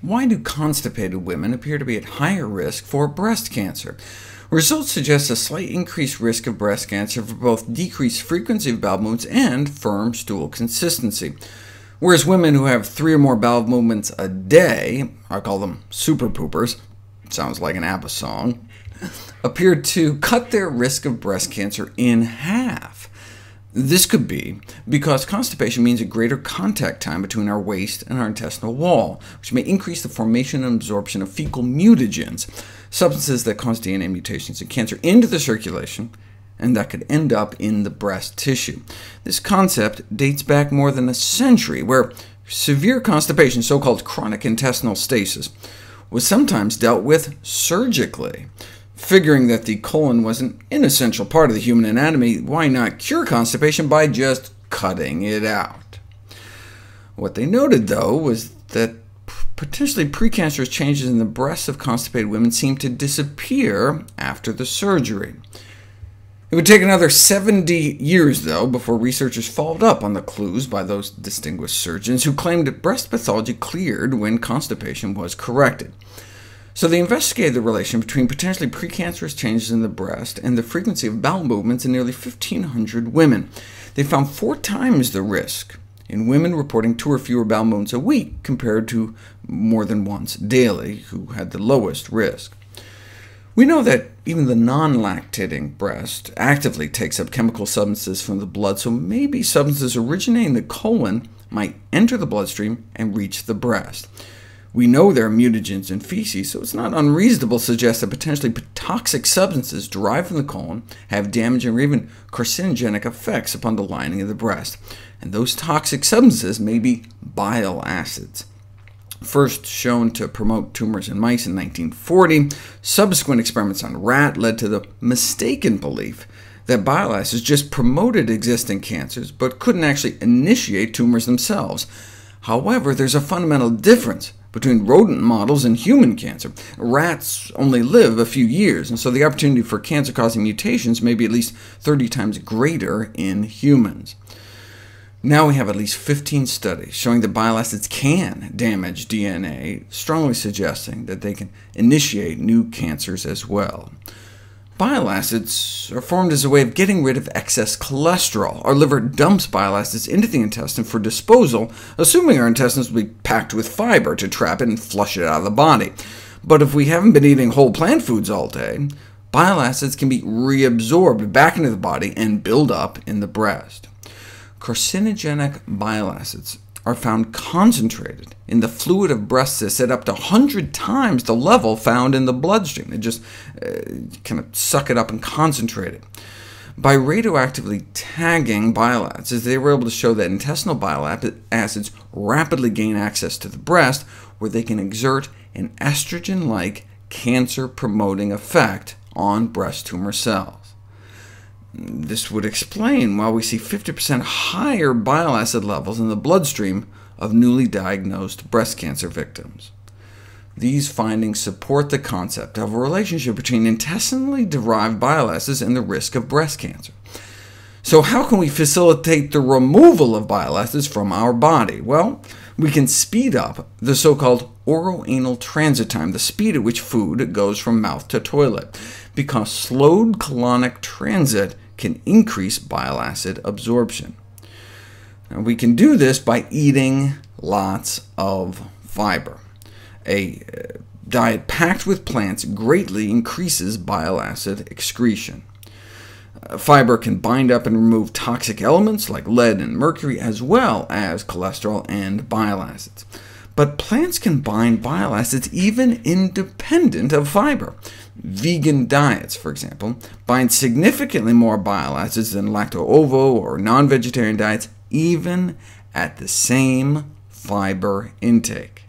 Why do constipated women appear to be at higher risk for breast cancer? Results suggest a slight increased risk of breast cancer for both decreased frequency of bowel movements and firm stool consistency. Whereas women who have three or more bowel movements a day, I call them super poopers, sounds like an ABBA song, appear to cut their risk of breast cancer in half. This could be because constipation means a greater contact time between our waste and our intestinal wall, which may increase the formation and absorption of fecal mutagens, substances that cause DNA mutations and cancer into the circulation, and that could end up in the breast tissue. This concept dates back more than a century, where severe constipation, so-called chronic intestinal stasis, was sometimes dealt with surgically. Figuring that the colon was an inessential part of the human anatomy, why not cure constipation by just cutting it out? What they noted, though, was that potentially precancerous changes in the breasts of constipated women seemed to disappear after the surgery. It would take another 70 years, though, before researchers followed up on the clues by those distinguished surgeons who claimed that breast pathology cleared when constipation was corrected. So they investigated the relation between potentially precancerous changes in the breast and the frequency of bowel movements in nearly 1,500 women. They found four times the risk in women reporting two or fewer bowel movements a week, compared to more than once daily, who had the lowest risk. We know that even the non-lactating breast actively takes up chemical substances from the blood, so maybe substances originating in the colon might enter the bloodstream and reach the breast. We know there are mutagens in feces, so it's not unreasonable to suggest that potentially toxic substances derived from the colon have damaging or even carcinogenic effects upon the lining of the breast, and those toxic substances may be bile acids. First shown to promote tumors in mice in 1940, subsequent experiments on rat led to the mistaken belief that bile acids just promoted existing cancers, but couldn't actually initiate tumors themselves. However, there's a fundamental difference between rodent models and human cancer. Rats only live a few years, and so the opportunity for cancer-causing mutations may be at least 30 times greater in humans. Now we have at least 15 studies showing that bile acids can damage DNA, strongly suggesting that they can initiate new cancers as well. Bile acids are formed as a way of getting rid of excess cholesterol. Our liver dumps bile acids into the intestine for disposal, assuming our intestines will be packed with fiber to trap it and flush it out of the body. But if we haven't been eating whole plant foods all day, bile acids can be reabsorbed back into the body and build up in the breast. Carcinogenic bile acids are found concentrated in the fluid of breast cysts at up to 100 times the level found in the bloodstream. They just uh, kind of suck it up and concentrate it. By radioactively tagging bile acids, they were able to show that intestinal bile acids rapidly gain access to the breast, where they can exert an estrogen-like cancer-promoting effect on breast tumor cells. This would explain why we see 50% higher bile acid levels in the bloodstream of newly diagnosed breast cancer victims. These findings support the concept of a relationship between intestinally derived bile acids and the risk of breast cancer. So how can we facilitate the removal of bile acids from our body? Well, we can speed up the so-called oroanal transit time, the speed at which food goes from mouth to toilet, because slowed colonic transit can increase bile acid absorption. Now, we can do this by eating lots of fiber. A uh, diet packed with plants greatly increases bile acid excretion. Uh, fiber can bind up and remove toxic elements like lead and mercury, as well as cholesterol and bile acids. But plants can bind bile acids even independent of fiber. Vegan diets, for example, bind significantly more bile acids than lacto-ovo or non-vegetarian diets, even at the same fiber intake,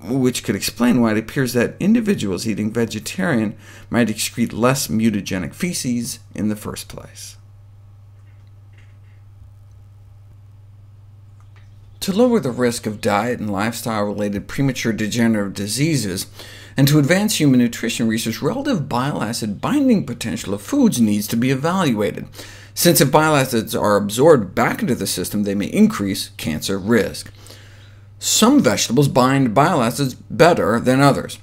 which could explain why it appears that individuals eating vegetarian might excrete less mutagenic feces in the first place. To lower the risk of diet and lifestyle-related premature degenerative diseases, and to advance human nutrition research, relative bile acid binding potential of foods needs to be evaluated, since if bile acids are absorbed back into the system, they may increase cancer risk. some vegetables bind bile acids better than others.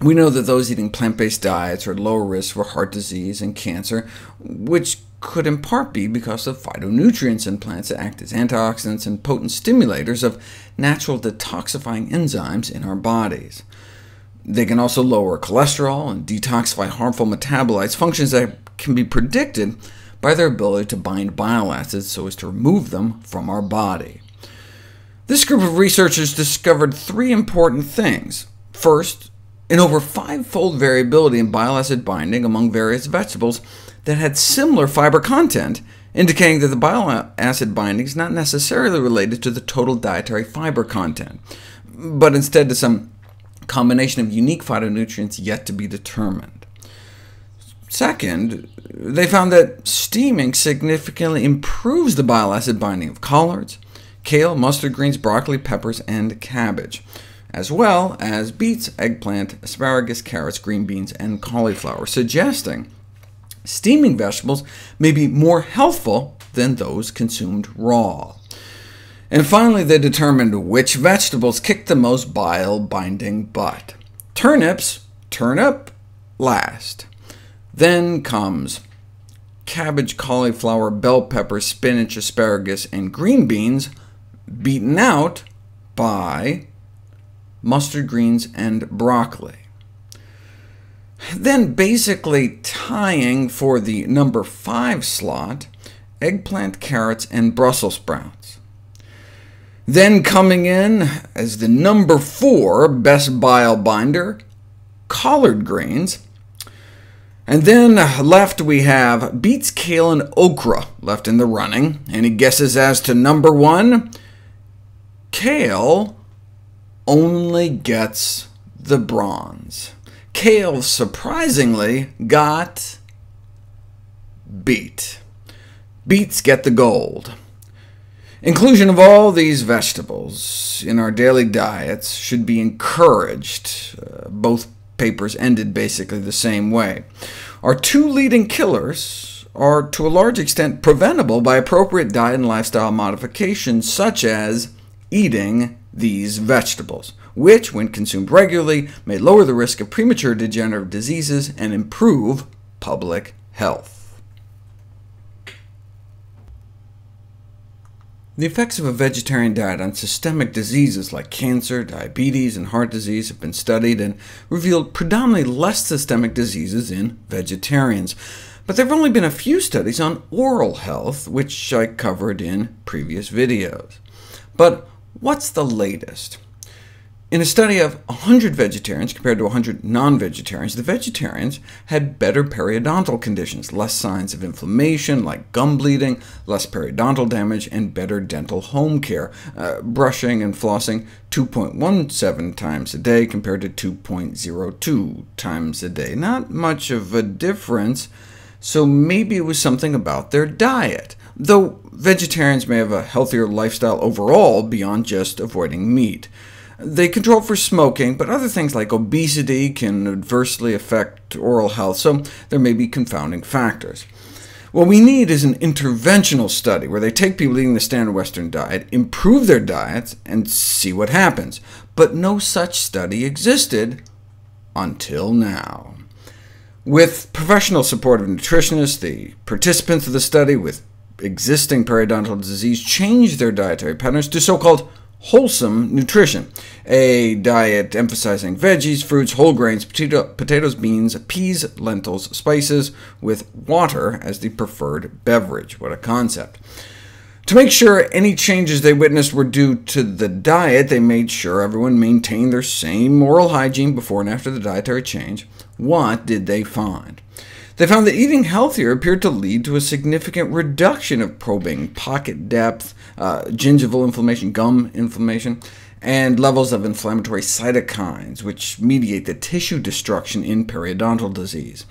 We know that those eating plant-based diets are at lower risk for heart disease and cancer, which could in part be because of phytonutrients in plants that act as antioxidants and potent stimulators of natural detoxifying enzymes in our bodies. They can also lower cholesterol and detoxify harmful metabolites, functions that can be predicted by their ability to bind bile acids so as to remove them from our body. This group of researchers discovered three important things. First, an over five-fold variability in bile acid binding among various vegetables that had similar fiber content, indicating that the bile acid binding is not necessarily related to the total dietary fiber content, but instead to some combination of unique phytonutrients yet to be determined. Second, they found that steaming significantly improves the bile acid binding of collards, kale, mustard greens, broccoli, peppers, and cabbage, as well as beets, eggplant, asparagus, carrots, green beans, and cauliflower, suggesting steaming vegetables may be more healthful than those consumed raw. And finally, they determined which vegetables kick the most bile-binding butt. Turnips turn up last. Then comes cabbage, cauliflower, bell pepper, spinach, asparagus, and green beans, beaten out by mustard greens and broccoli. Then basically tying for the number 5 slot, eggplant, carrots, and Brussels sprouts. Then coming in as the number 4 best bile binder, collard greens. And then left we have beets, kale, and okra left in the running. Any guesses as to number 1? Kale only gets the bronze. Kale, surprisingly, got beet. Beets get the gold. Inclusion of all these vegetables in our daily diets should be encouraged. Uh, both papers ended basically the same way. Our two leading killers are to a large extent preventable by appropriate diet and lifestyle modifications, such as eating these vegetables which, when consumed regularly, may lower the risk of premature degenerative diseases and improve public health. The effects of a vegetarian diet on systemic diseases like cancer, diabetes, and heart disease have been studied and revealed predominantly less systemic diseases in vegetarians. But there have only been a few studies on oral health, which I covered in previous videos. But what's the latest? In a study of 100 vegetarians compared to 100 non-vegetarians, the vegetarians had better periodontal conditions, less signs of inflammation like gum bleeding, less periodontal damage, and better dental home care, uh, brushing and flossing 2.17 times a day compared to 2.02 times a day. Not much of a difference, so maybe it was something about their diet, though vegetarians may have a healthier lifestyle overall beyond just avoiding meat. They control for smoking, but other things like obesity can adversely affect oral health, so there may be confounding factors. What we need is an interventional study, where they take people eating the standard Western diet, improve their diets, and see what happens. But no such study existed until now. With professional support of nutritionists, the participants of the study with existing periodontal disease changed their dietary patterns to so-called wholesome nutrition, a diet emphasizing veggies, fruits, whole grains, potato, potatoes, beans, peas, lentils, spices, with water as the preferred beverage. What a concept. To make sure any changes they witnessed were due to the diet, they made sure everyone maintained their same oral hygiene before and after the dietary change. What did they find? They found that eating healthier appeared to lead to a significant reduction of probing, pocket depth, uh, gingival inflammation, gum inflammation, and levels of inflammatory cytokines, which mediate the tissue destruction in periodontal disease.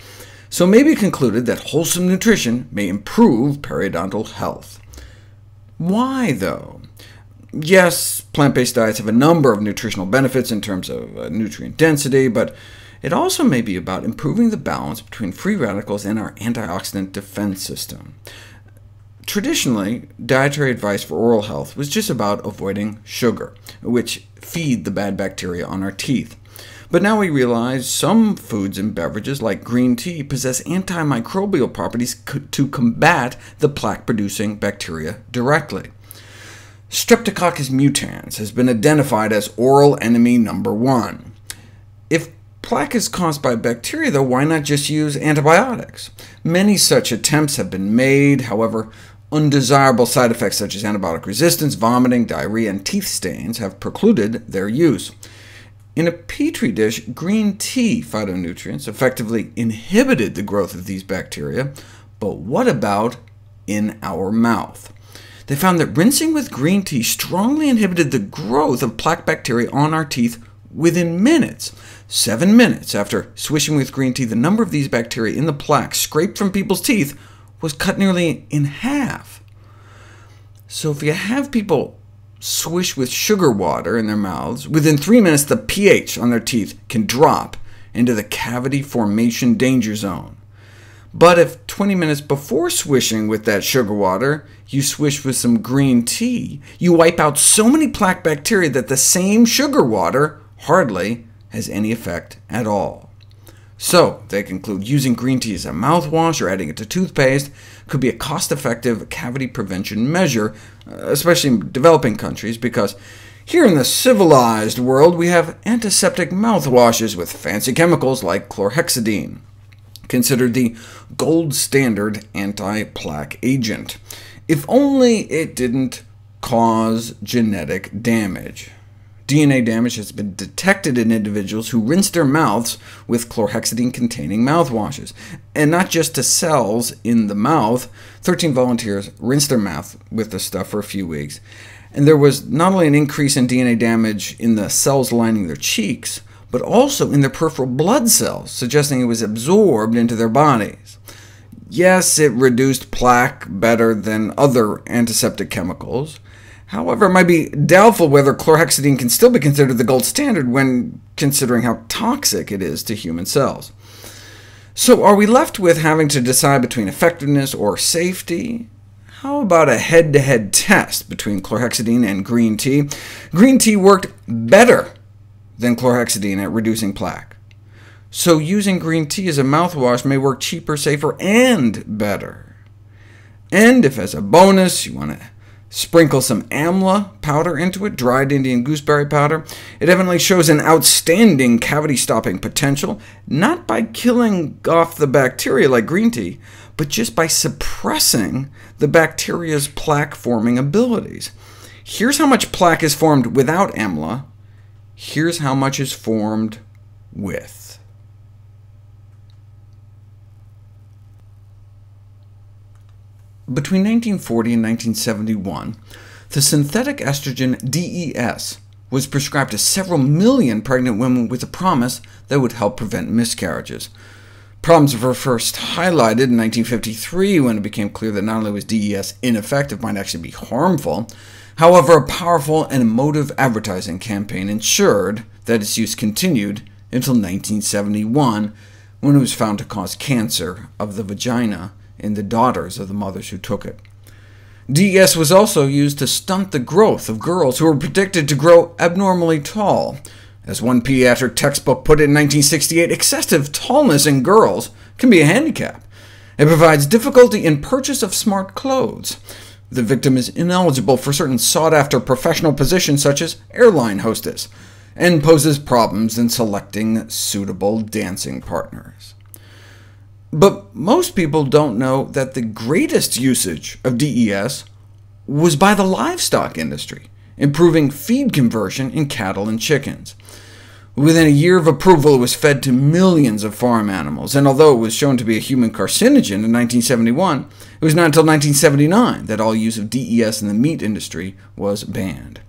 So maybe concluded that wholesome nutrition may improve periodontal health. Why, though? Yes, plant-based diets have a number of nutritional benefits in terms of uh, nutrient density, but it also may be about improving the balance between free radicals and our antioxidant defense system. Traditionally, dietary advice for oral health was just about avoiding sugar, which feed the bad bacteria on our teeth. But now we realize some foods and beverages, like green tea, possess antimicrobial properties to combat the plaque-producing bacteria directly. Streptococcus mutans has been identified as oral enemy number one. If plaque is caused by bacteria, though, why not just use antibiotics? Many such attempts have been made, however, undesirable side effects such as antibiotic resistance, vomiting, diarrhea, and teeth stains have precluded their use. In a petri dish, green tea phytonutrients effectively inhibited the growth of these bacteria, but what about in our mouth? They found that rinsing with green tea strongly inhibited the growth of plaque bacteria on our teeth within minutes. Seven minutes after swishing with green tea, the number of these bacteria in the plaque scraped from people's teeth was cut nearly in half. So if you have people swish with sugar water in their mouths, within three minutes the pH on their teeth can drop into the cavity formation danger zone. But if 20 minutes before swishing with that sugar water, you swish with some green tea, you wipe out so many plaque bacteria that the same sugar water hardly has any effect at all. So, they conclude using green tea as a mouthwash or adding it to toothpaste could be a cost-effective cavity prevention measure, uh, especially in developing countries, because here in the civilized world we have antiseptic mouthwashes with fancy chemicals like chlorhexidine, considered the gold standard anti-plaque agent, if only it didn't cause genetic damage. DNA damage has been detected in individuals who rinse their mouths with chlorhexidine-containing mouthwashes, and not just to cells in the mouth. 13 volunteers rinsed their mouth with the stuff for a few weeks, and there was not only an increase in DNA damage in the cells lining their cheeks, but also in their peripheral blood cells, suggesting it was absorbed into their bodies. Yes, it reduced plaque better than other antiseptic chemicals, However, it might be doubtful whether chlorhexidine can still be considered the gold standard when considering how toxic it is to human cells. So are we left with having to decide between effectiveness or safety? How about a head-to-head -head test between chlorhexidine and green tea? Green tea worked better than chlorhexidine at reducing plaque. So using green tea as a mouthwash may work cheaper, safer, and better. And if as a bonus you want to Sprinkle some amla powder into it, dried Indian gooseberry powder. It evidently shows an outstanding cavity-stopping potential, not by killing off the bacteria like green tea, but just by suppressing the bacteria's plaque-forming abilities. Here's how much plaque is formed without amla. Here's how much is formed with. Between 1940 and 1971, the synthetic estrogen DES was prescribed to several million pregnant women with the promise that it would help prevent miscarriages. Problems were first highlighted in 1953 when it became clear that not only was DES ineffective, might actually be harmful. However, a powerful and emotive advertising campaign ensured that its use continued until 1971, when it was found to cause cancer of the vagina in the daughters of the mothers who took it. DES was also used to stunt the growth of girls who were predicted to grow abnormally tall. As one pediatric textbook put it in 1968, excessive tallness in girls can be a handicap. It provides difficulty in purchase of smart clothes. The victim is ineligible for certain sought-after professional positions such as airline hostess, and poses problems in selecting suitable dancing partners. But most people don't know that the greatest usage of DES was by the livestock industry, improving feed conversion in cattle and chickens. Within a year of approval, it was fed to millions of farm animals, and although it was shown to be a human carcinogen in 1971, it was not until 1979 that all use of DES in the meat industry was banned.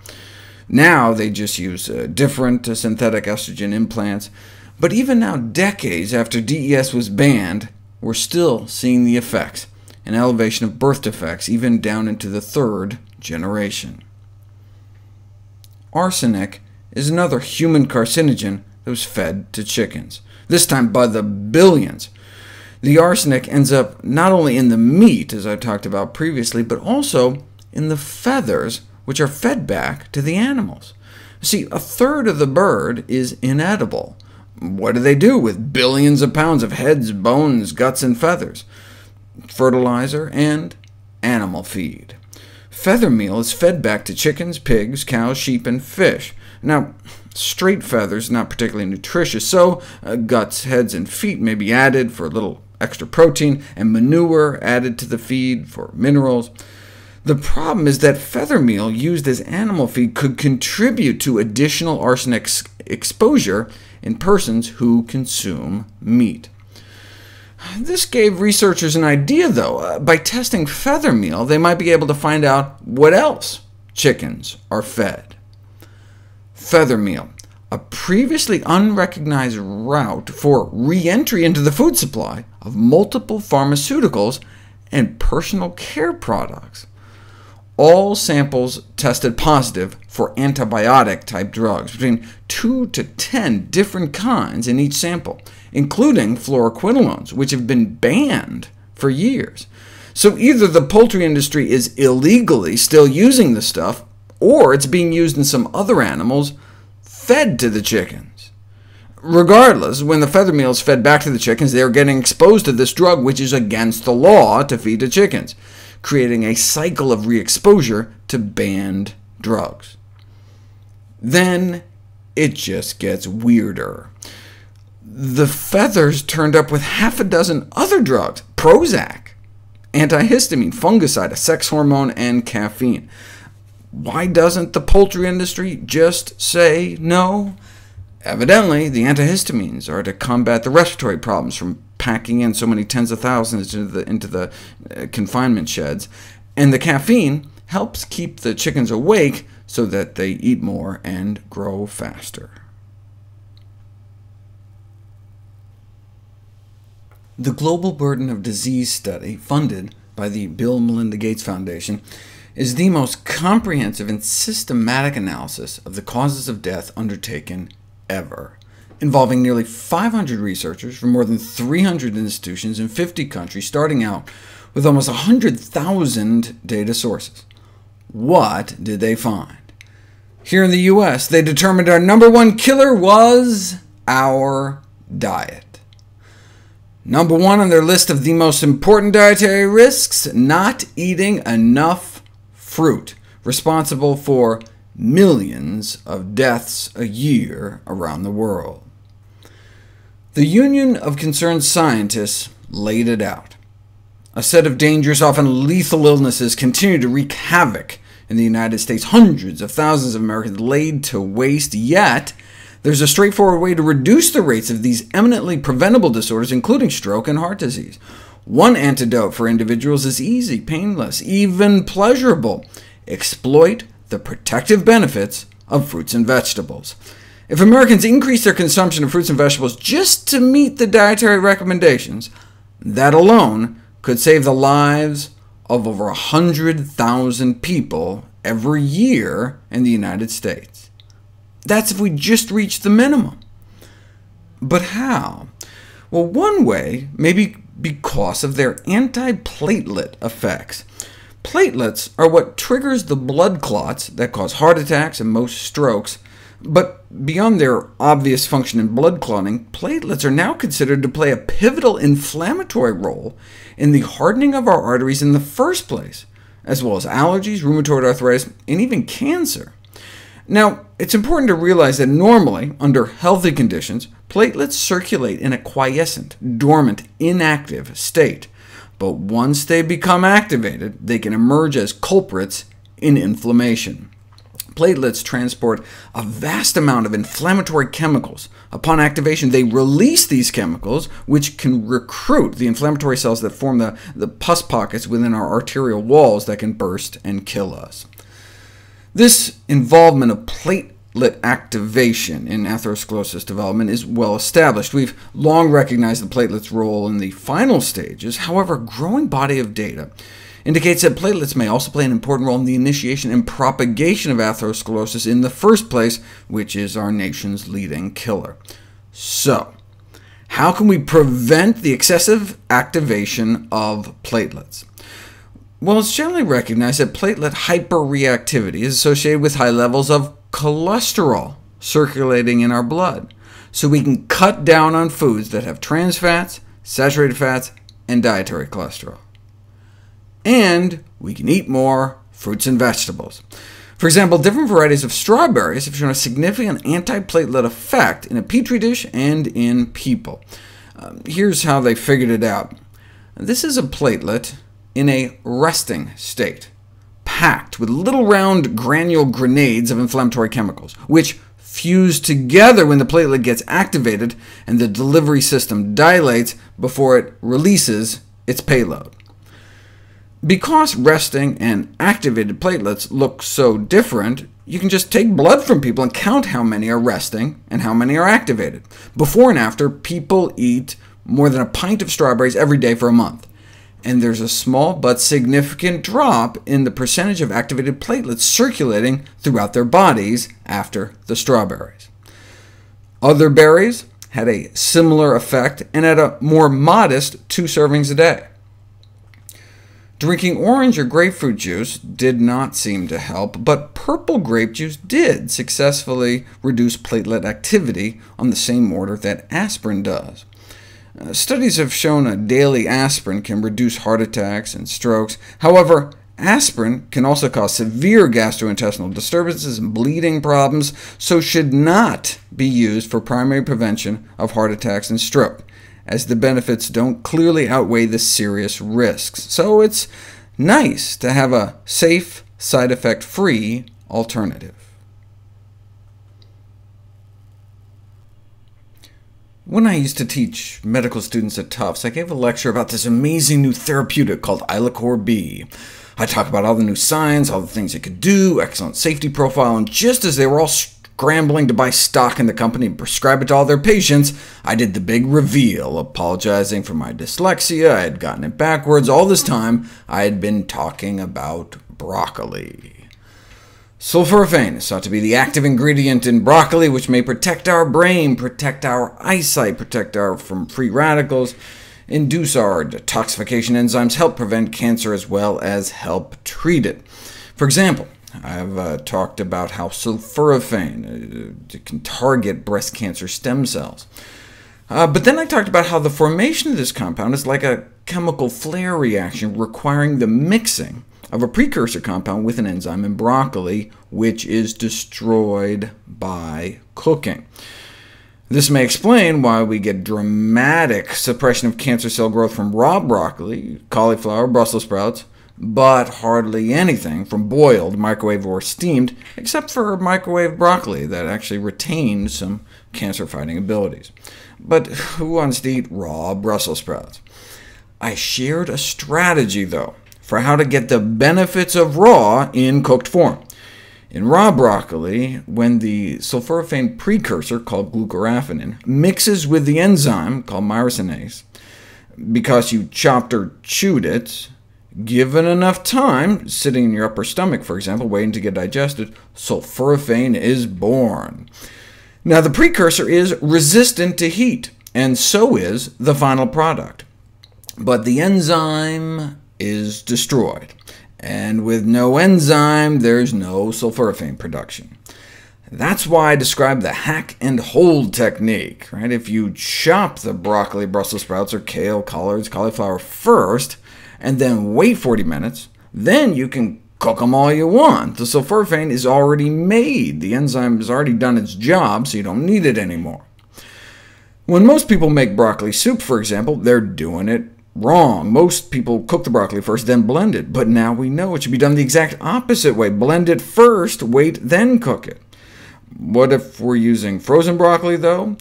Now they just use uh, different uh, synthetic estrogen implants, but even now, decades after DES was banned, we're still seeing the effects, an elevation of birth defects even down into the third generation. Arsenic is another human carcinogen that was fed to chickens, this time by the billions. The arsenic ends up not only in the meat, as I talked about previously, but also in the feathers, which are fed back to the animals. See, a third of the bird is inedible. What do they do with billions of pounds of heads, bones, guts, and feathers? Fertilizer and animal feed. Feather meal is fed back to chickens, pigs, cows, sheep, and fish. Now, straight feathers not particularly nutritious, so uh, guts, heads, and feet may be added for a little extra protein, and manure added to the feed for minerals. The problem is that feather meal used as animal feed could contribute to additional arsenic exposure in persons who consume meat. This gave researchers an idea, though. Uh, by testing feather meal, they might be able to find out what else chickens are fed. Feather meal, a previously unrecognized route for re-entry into the food supply of multiple pharmaceuticals and personal care products. All samples tested positive for antibiotic-type drugs, between 2 to 10 different kinds in each sample, including fluoroquinolones, which have been banned for years. So either the poultry industry is illegally still using the stuff, or it's being used in some other animals fed to the chickens. Regardless, when the feather meal is fed back to the chickens, they are getting exposed to this drug, which is against the law to feed to chickens, creating a cycle of re-exposure to banned drugs. Then it just gets weirder. The feathers turned up with half a dozen other drugs, Prozac, antihistamine, fungicide, a sex hormone, and caffeine. Why doesn't the poultry industry just say no? Evidently, the antihistamines are to combat the respiratory problems from packing in so many tens of thousands into the, into the uh, confinement sheds, and the caffeine helps keep the chickens awake so that they eat more and grow faster. The Global Burden of Disease Study, funded by the Bill Melinda Gates Foundation, is the most comprehensive and systematic analysis of the causes of death undertaken ever, involving nearly 500 researchers from more than 300 institutions in 50 countries, starting out with almost 100,000 data sources. What did they find? Here in the U.S., they determined our number one killer was our diet. Number one on their list of the most important dietary risks, not eating enough fruit, responsible for millions of deaths a year around the world. The Union of Concerned Scientists laid it out. A set of dangerous, often lethal illnesses continue to wreak havoc in the United States. Hundreds of thousands of Americans laid to waste, yet there's a straightforward way to reduce the rates of these eminently preventable disorders, including stroke and heart disease. One antidote for individuals is easy, painless, even pleasurable. Exploit the protective benefits of fruits and vegetables. If Americans increase their consumption of fruits and vegetables just to meet the dietary recommendations, that alone could save the lives of over 100,000 people every year in the United States. That's if we just reach the minimum. But how? Well, one way may be because of their antiplatelet effects. Platelets are what triggers the blood clots that cause heart attacks and most strokes, but beyond their obvious function in blood clotting, platelets are now considered to play a pivotal inflammatory role in the hardening of our arteries in the first place, as well as allergies, rheumatoid arthritis, and even cancer. Now, it's important to realize that normally, under healthy conditions, platelets circulate in a quiescent, dormant, inactive state, but once they become activated, they can emerge as culprits in inflammation. Platelets transport a vast amount of inflammatory chemicals. Upon activation, they release these chemicals, which can recruit the inflammatory cells that form the, the pus pockets within our arterial walls that can burst and kill us. This involvement of platelet activation in atherosclerosis development is well established. We've long recognized the platelet's role in the final stages. However, a growing body of data indicates that platelets may also play an important role in the initiation and propagation of atherosclerosis in the first place, which is our nation's leading killer. So, How can we prevent the excessive activation of platelets? Well, it's generally recognized that platelet hyperreactivity is associated with high levels of cholesterol circulating in our blood, so we can cut down on foods that have trans fats, saturated fats, and dietary cholesterol. And we can eat more fruits and vegetables. For example, different varieties of strawberries have shown a significant antiplatelet effect in a petri dish and in people. Uh, here's how they figured it out. This is a platelet in a resting state, packed with little round granule grenades of inflammatory chemicals, which fuse together when the platelet gets activated and the delivery system dilates before it releases its payload. Because resting and activated platelets look so different, you can just take blood from people and count how many are resting and how many are activated. Before and after, people eat more than a pint of strawberries every day for a month, and there's a small but significant drop in the percentage of activated platelets circulating throughout their bodies after the strawberries. Other berries had a similar effect and at a more modest two servings a day. Drinking orange or grapefruit juice did not seem to help, but purple grape juice did successfully reduce platelet activity on the same order that aspirin does. Uh, studies have shown a daily aspirin can reduce heart attacks and strokes. However, aspirin can also cause severe gastrointestinal disturbances and bleeding problems, so should not be used for primary prevention of heart attacks and stroke as the benefits don't clearly outweigh the serious risks. So it's nice to have a safe, side effect-free alternative. When I used to teach medical students at Tufts, I gave a lecture about this amazing new therapeutic called Ilacor B. I talk about all the new science, all the things it could do, excellent safety profile, and just as they were all scrambling to buy stock in the company and prescribe it to all their patients, I did the big reveal, apologizing for my dyslexia. I had gotten it backwards. All this time, I had been talking about broccoli. Sulforaphane is thought to be the active ingredient in broccoli, which may protect our brain, protect our eyesight, protect our from free radicals, induce our detoxification enzymes, help prevent cancer, as well as help treat it. For example, I've uh, talked about how sulforaphane uh, can target breast cancer stem cells. Uh, but then I talked about how the formation of this compound is like a chemical flare reaction requiring the mixing of a precursor compound with an enzyme in broccoli, which is destroyed by cooking. This may explain why we get dramatic suppression of cancer cell growth from raw broccoli, cauliflower, Brussels sprouts, but hardly anything from boiled, microwave, or steamed, except for microwave broccoli that actually retained some cancer-fighting abilities. But who wants to eat raw Brussels sprouts? I shared a strategy, though, for how to get the benefits of raw in cooked form. In raw broccoli, when the sulforaphane precursor, called glucoraphanin, mixes with the enzyme, called myrosinase, because you chopped or chewed it, Given enough time, sitting in your upper stomach, for example, waiting to get digested, sulforaphane is born. Now, the precursor is resistant to heat, and so is the final product. But the enzyme is destroyed, and with no enzyme, there's no sulforaphane production. That's why I describe the hack and hold technique. Right? If you chop the broccoli, Brussels sprouts, or kale, collards, cauliflower first, and then wait 40 minutes. Then you can cook them all you want. The sulforaphane is already made. The enzyme has already done its job, so you don't need it anymore. When most people make broccoli soup, for example, they're doing it wrong. Most people cook the broccoli first, then blend it, but now we know it should be done the exact opposite way. Blend it first, wait, then cook it. What if we're using frozen broccoli, though?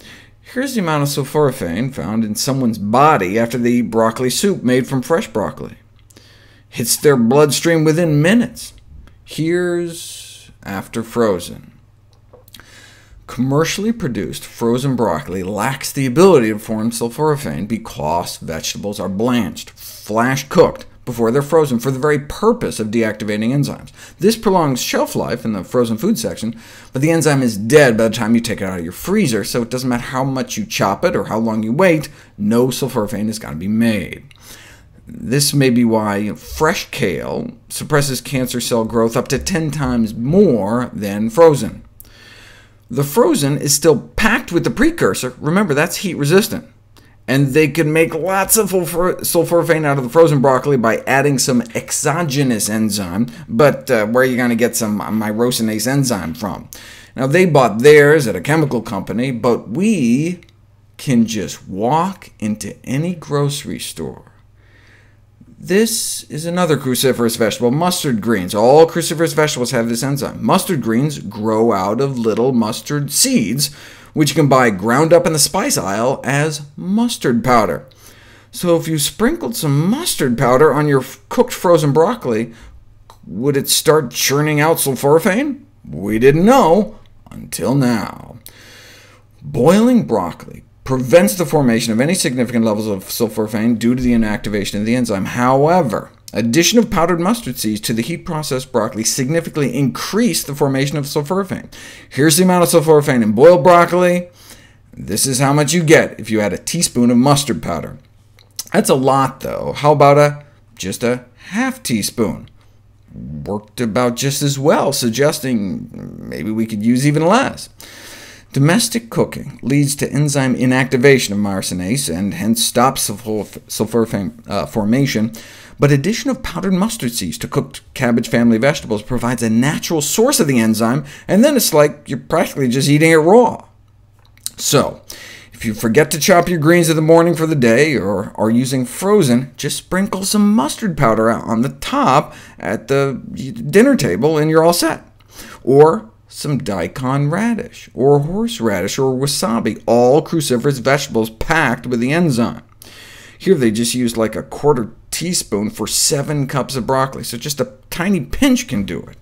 Here's the amount of sulforaphane found in someone's body after they eat broccoli soup made from fresh broccoli. Hits their bloodstream within minutes. Here's after frozen. Commercially produced frozen broccoli lacks the ability to form sulforaphane because vegetables are blanched, flash cooked, before they're frozen for the very purpose of deactivating enzymes. This prolongs shelf life in the frozen food section, but the enzyme is dead by the time you take it out of your freezer, so it doesn't matter how much you chop it or how long you wait, no sulforaphane is going to be made. This may be why fresh kale suppresses cancer cell growth up to 10 times more than frozen. The frozen is still packed with the precursor. Remember, that's heat-resistant. And they can make lots of sulforaphane out of the frozen broccoli by adding some exogenous enzyme, but uh, where are you going to get some myrosinase enzyme from? Now, they bought theirs at a chemical company, but we can just walk into any grocery store this is another cruciferous vegetable, mustard greens. All cruciferous vegetables have this enzyme. Mustard greens grow out of little mustard seeds, which you can buy ground up in the spice aisle as mustard powder. So if you sprinkled some mustard powder on your cooked frozen broccoli, would it start churning out sulforaphane? We didn't know until now. Boiling broccoli prevents the formation of any significant levels of sulforaphane due to the inactivation of the enzyme. However, addition of powdered mustard seeds to the heat-processed broccoli significantly increased the formation of sulforaphane. Here's the amount of sulforaphane in boiled broccoli. This is how much you get if you add a teaspoon of mustard powder. That's a lot, though. How about a just a half teaspoon? Worked about just as well, suggesting maybe we could use even less. Domestic cooking leads to enzyme inactivation of myrosinase, and hence stops sulforaphane uh, formation, but addition of powdered mustard seeds to cooked cabbage family vegetables provides a natural source of the enzyme, and then it's like you're practically just eating it raw. So, if you forget to chop your greens in the morning for the day, or are using frozen, just sprinkle some mustard powder on the top at the dinner table, and you're all set. Or some daikon radish, or horseradish, or wasabi, all cruciferous vegetables packed with the enzyme. Here they just used like a quarter teaspoon for 7 cups of broccoli, so just a tiny pinch can do it.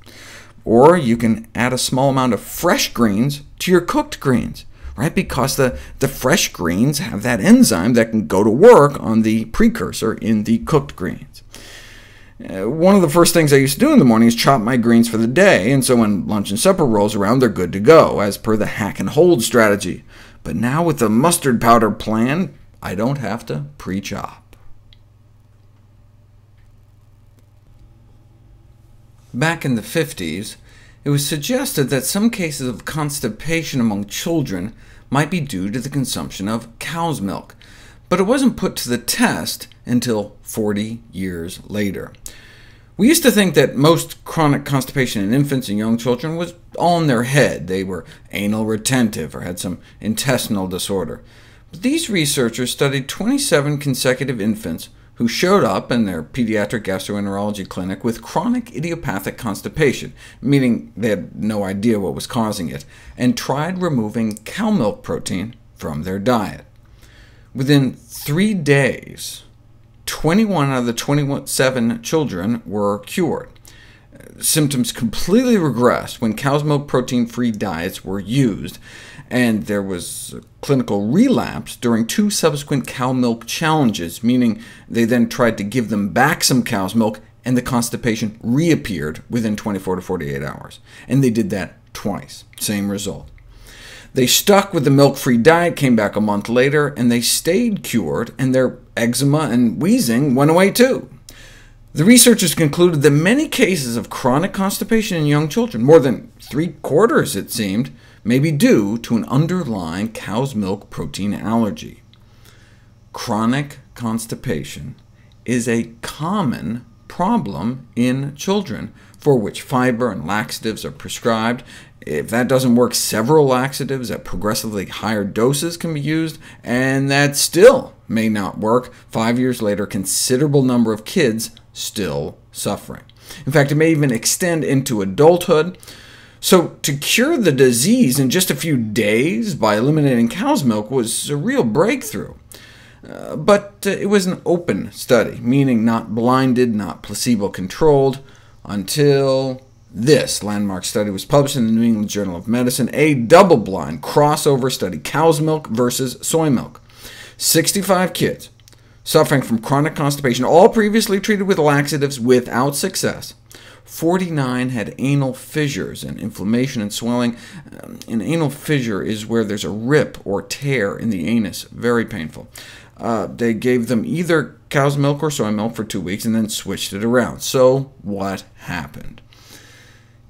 Or you can add a small amount of fresh greens to your cooked greens, right? because the, the fresh greens have that enzyme that can go to work on the precursor in the cooked greens. Uh, one of the first things I used to do in the morning is chop my greens for the day, and so when lunch and supper rolls around, they're good to go, as per the hack and hold strategy. But now with the mustard powder plan, I don't have to pre-chop. Back in the 50s, it was suggested that some cases of constipation among children might be due to the consumption of cow's milk, but it wasn't put to the test until 40 years later. We used to think that most chronic constipation in infants and young children was all in their head. They were anal retentive or had some intestinal disorder. These researchers studied 27 consecutive infants who showed up in their pediatric gastroenterology clinic with chronic idiopathic constipation, meaning they had no idea what was causing it, and tried removing cow milk protein from their diet. Within three days, 21 out of the 27 children were cured. Symptoms completely regressed when cow's milk protein-free diets were used, and there was a clinical relapse during two subsequent cow milk challenges, meaning they then tried to give them back some cow's milk, and the constipation reappeared within 24 to 48 hours. And they did that twice. Same result. They stuck with the milk-free diet, came back a month later, and they stayed cured, and their eczema and wheezing went away too. The researchers concluded that many cases of chronic constipation in young children, more than three-quarters it seemed, may be due to an underlying cow's milk protein allergy. Chronic constipation is a common problem in children, for which fiber and laxatives are prescribed, if that doesn't work, several laxatives at progressively higher doses can be used, and that still may not work. Five years later, considerable number of kids still suffering. In fact, it may even extend into adulthood. So to cure the disease in just a few days by eliminating cow's milk was a real breakthrough. Uh, but uh, it was an open study, meaning not blinded, not placebo-controlled, until this landmark study was published in the New England Journal of Medicine, a double-blind crossover study, cow's milk versus soy milk. 65 kids, suffering from chronic constipation, all previously treated with laxatives without success. 49 had anal fissures and inflammation and swelling. Um, an anal fissure is where there's a rip or tear in the anus, very painful. Uh, they gave them either cow's milk or soy milk for two weeks, and then switched it around. So what happened?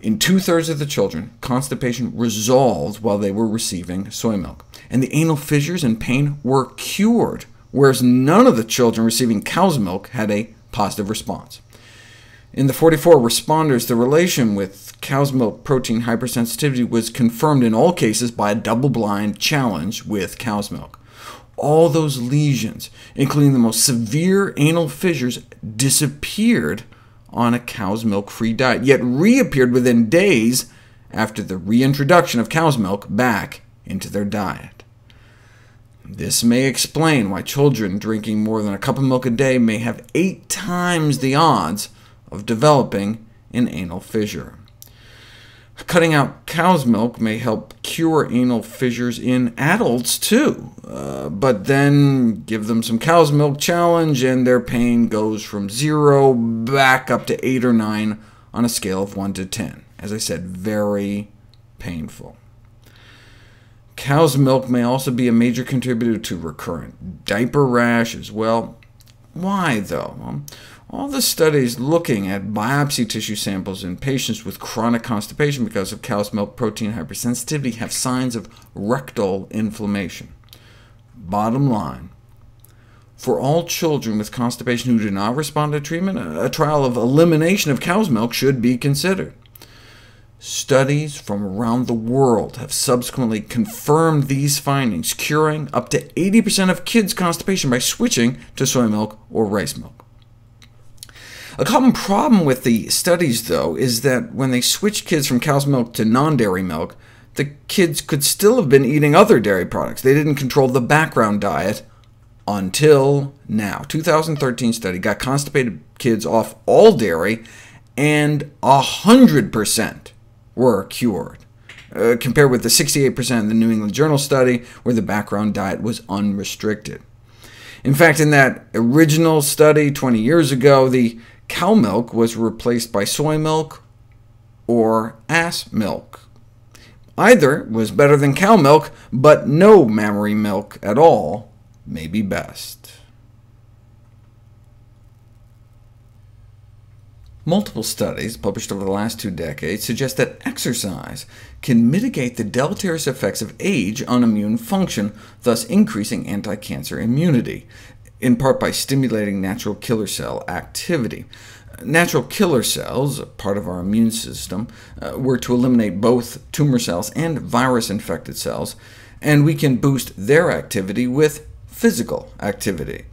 In two-thirds of the children, constipation resolved while they were receiving soy milk, and the anal fissures and pain were cured, whereas none of the children receiving cow's milk had a positive response. In the 44 responders, the relation with cow's milk protein hypersensitivity was confirmed in all cases by a double-blind challenge with cow's milk. All those lesions, including the most severe anal fissures, disappeared on a cow's milk-free diet, yet reappeared within days after the reintroduction of cow's milk back into their diet. This may explain why children drinking more than a cup of milk a day may have eight times the odds of developing an anal fissure. Cutting out cow's milk may help cure anal fissures in adults too, uh, but then give them some cow's milk challenge, and their pain goes from 0 back up to 8 or 9 on a scale of 1 to 10. As I said, very painful. Cow's milk may also be a major contributor to recurrent diaper rash as well. Why, though? All the studies looking at biopsy tissue samples in patients with chronic constipation because of cow's milk protein hypersensitivity have signs of rectal inflammation. Bottom line, for all children with constipation who do not respond to treatment, a trial of elimination of cow's milk should be considered. Studies from around the world have subsequently confirmed these findings, curing up to 80% of kids' constipation by switching to soy milk or rice milk. A common problem with the studies, though, is that when they switched kids from cow's milk to non-dairy milk, the kids could still have been eating other dairy products. They didn't control the background diet until now. 2013 study got constipated kids off all dairy, and 100% were cured, uh, compared with the 68% in the New England Journal study, where the background diet was unrestricted. In fact, in that original study 20 years ago, the cow milk was replaced by soy milk or ass milk. Either was better than cow milk, but no mammary milk at all may be best. Multiple studies published over the last two decades suggest that exercise can mitigate the deleterious effects of age on immune function, thus increasing anti-cancer immunity in part by stimulating natural killer cell activity. Natural killer cells, a part of our immune system, uh, were to eliminate both tumor cells and virus-infected cells, and we can boost their activity with physical activity.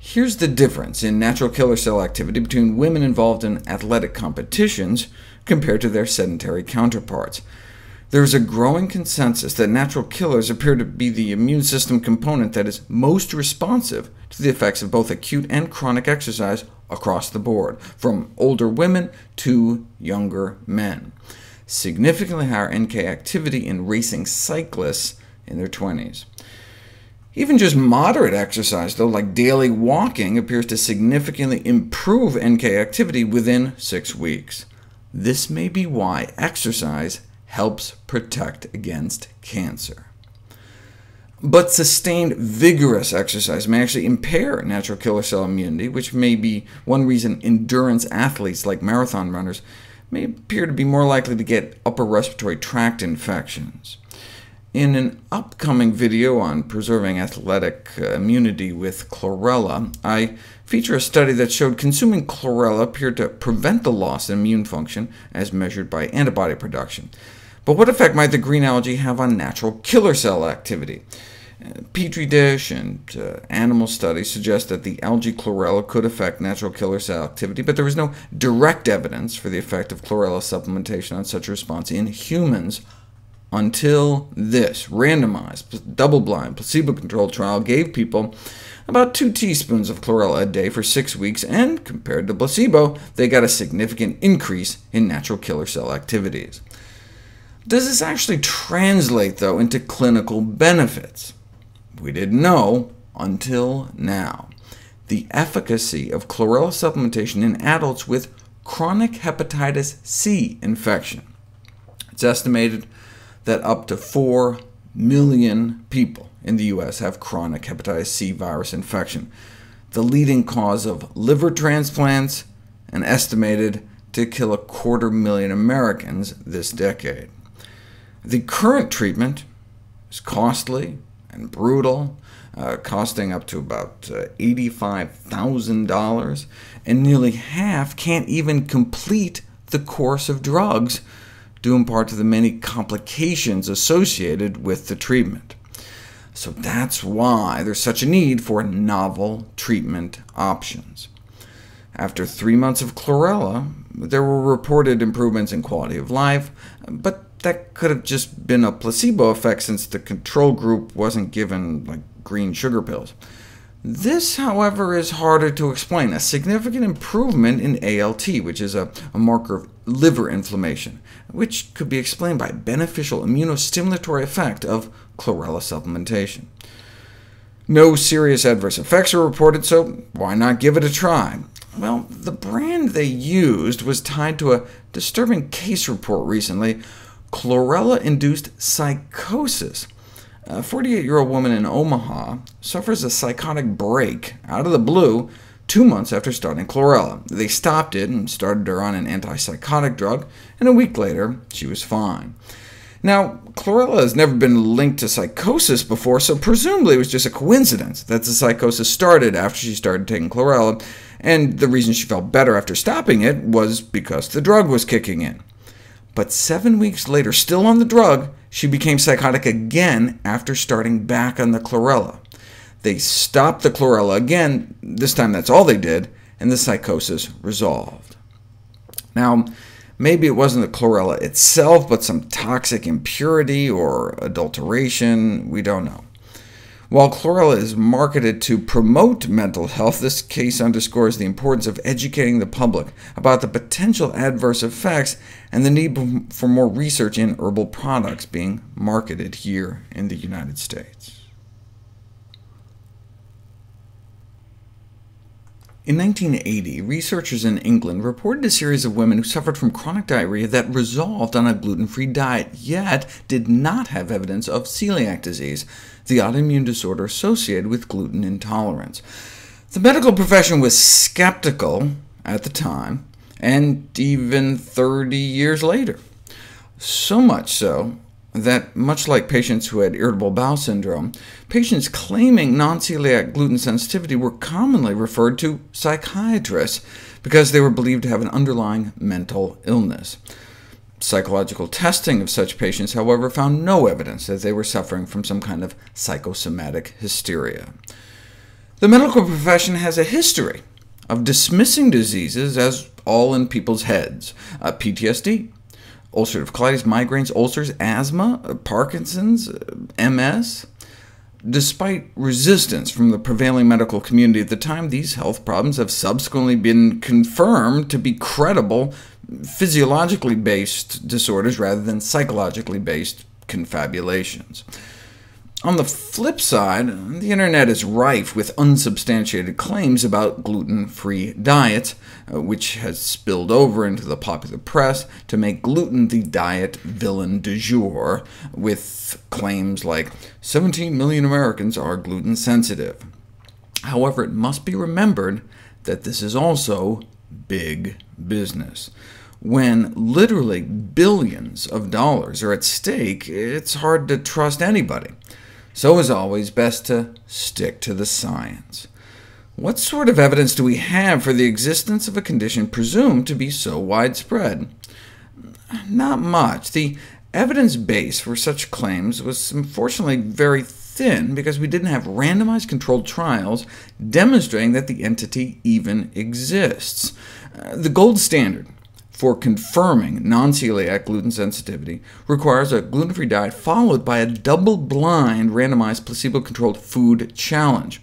Here's the difference in natural killer cell activity between women involved in athletic competitions compared to their sedentary counterparts. There is a growing consensus that natural killers appear to be the immune system component that is most responsive to the effects of both acute and chronic exercise across the board, from older women to younger men. Significantly higher NK activity in racing cyclists in their 20s. Even just moderate exercise, though, like daily walking, appears to significantly improve NK activity within six weeks. This may be why exercise helps protect against cancer. But sustained vigorous exercise may actually impair natural killer cell immunity, which may be one reason endurance athletes like marathon runners may appear to be more likely to get upper respiratory tract infections. In an upcoming video on preserving athletic uh, immunity with chlorella, I feature a study that showed consuming chlorella appeared to prevent the loss in immune function as measured by antibody production. But what effect might the green algae have on natural killer cell activity? Petri dish and uh, animal studies suggest that the algae chlorella could affect natural killer cell activity, but there is no direct evidence for the effect of chlorella supplementation on such a response in humans until this randomized, double-blind, placebo-controlled trial gave people about 2 teaspoons of chlorella a day for six weeks, and compared to placebo, they got a significant increase in natural killer cell activities. Does this actually translate, though, into clinical benefits? We didn't know until now. the efficacy of chlorella supplementation in adults with chronic hepatitis C infection. It's estimated that up to 4 million people in the U.S. have chronic hepatitis C virus infection, the leading cause of liver transplants, and estimated to kill a quarter million Americans this decade. The current treatment is costly and brutal, uh, costing up to about uh, $85,000, and nearly half can't even complete the course of drugs, due in part to the many complications associated with the treatment. So that's why there's such a need for novel treatment options. After three months of chlorella, there were reported improvements in quality of life, but that could have just been a placebo effect since the control group wasn't given like green sugar pills. This, however, is harder to explain. A significant improvement in ALT, which is a, a, marker of liver inflammation, which could be explained by beneficial immunostimulatory effect of chlorella supplementation. No serious adverse effects are reported, so why not give it a try? Well, the brand they used was tied to a disturbing case report recently, chlorella-induced psychosis. A 48-year-old woman in Omaha suffers a psychotic break out of the blue two months after starting chlorella. They stopped it and started her on an antipsychotic drug, and a week later she was fine. Now, chlorella has never been linked to psychosis before, so presumably it was just a coincidence that the psychosis started after she started taking chlorella, and the reason she felt better after stopping it was because the drug was kicking in. But seven weeks later, still on the drug, she became psychotic again after starting back on the chlorella. They stopped the chlorella again, this time that's all they did, and the psychosis resolved. Now, Maybe it wasn't the chlorella itself, but some toxic impurity or adulteration, we don't know. While chlorella is marketed to promote mental health, this case underscores the importance of educating the public about the potential adverse effects and the need for more research in herbal products being marketed here in the United States. In 1980, researchers in England reported a series of women who suffered from chronic diarrhea that resolved on a gluten-free diet, yet did not have evidence of celiac disease, the autoimmune disorder associated with gluten intolerance. The medical profession was skeptical at the time, and even 30 years later. So much so that, much like patients who had irritable bowel syndrome, patients claiming non-celiac gluten sensitivity were commonly referred to psychiatrists because they were believed to have an underlying mental illness. Psychological testing of such patients, however, found no evidence that they were suffering from some kind of psychosomatic hysteria. The medical profession has a history of dismissing diseases as all in people's heads. Uh, PTSD, ulcerative colitis, migraines, ulcers, asthma, uh, Parkinson's, uh, MS. Despite resistance from the prevailing medical community at the time, these health problems have subsequently been confirmed to be credible, physiologically based disorders rather than psychologically based confabulations. On the flip side, the internet is rife with unsubstantiated claims about gluten-free diets, uh, which has spilled over into the popular press to make gluten the diet villain du jour, with claims like 17 million Americans are gluten-sensitive. However, it must be remembered that this is also big business. When literally billions of dollars are at stake, it's hard to trust anybody. So as always, best to stick to the science. What sort of evidence do we have for the existence of a condition presumed to be so widespread? Not much. The evidence base for such claims was unfortunately very thin, because we didn't have randomized controlled trials demonstrating that the entity even exists. Uh, the gold standard for confirming non-celiac gluten sensitivity requires a gluten-free diet followed by a double-blind, randomized, placebo-controlled food challenge.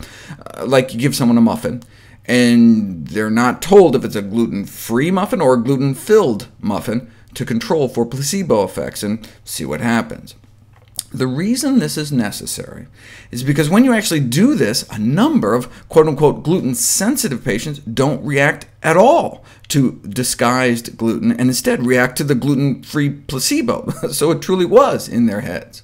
Uh, like you give someone a muffin, and they're not told if it's a gluten-free muffin or a gluten-filled muffin to control for placebo effects and see what happens. The reason this is necessary is because when you actually do this, a number of quote-unquote gluten-sensitive patients don't react at all to disguised gluten, and instead react to the gluten-free placebo, so it truly was in their heads.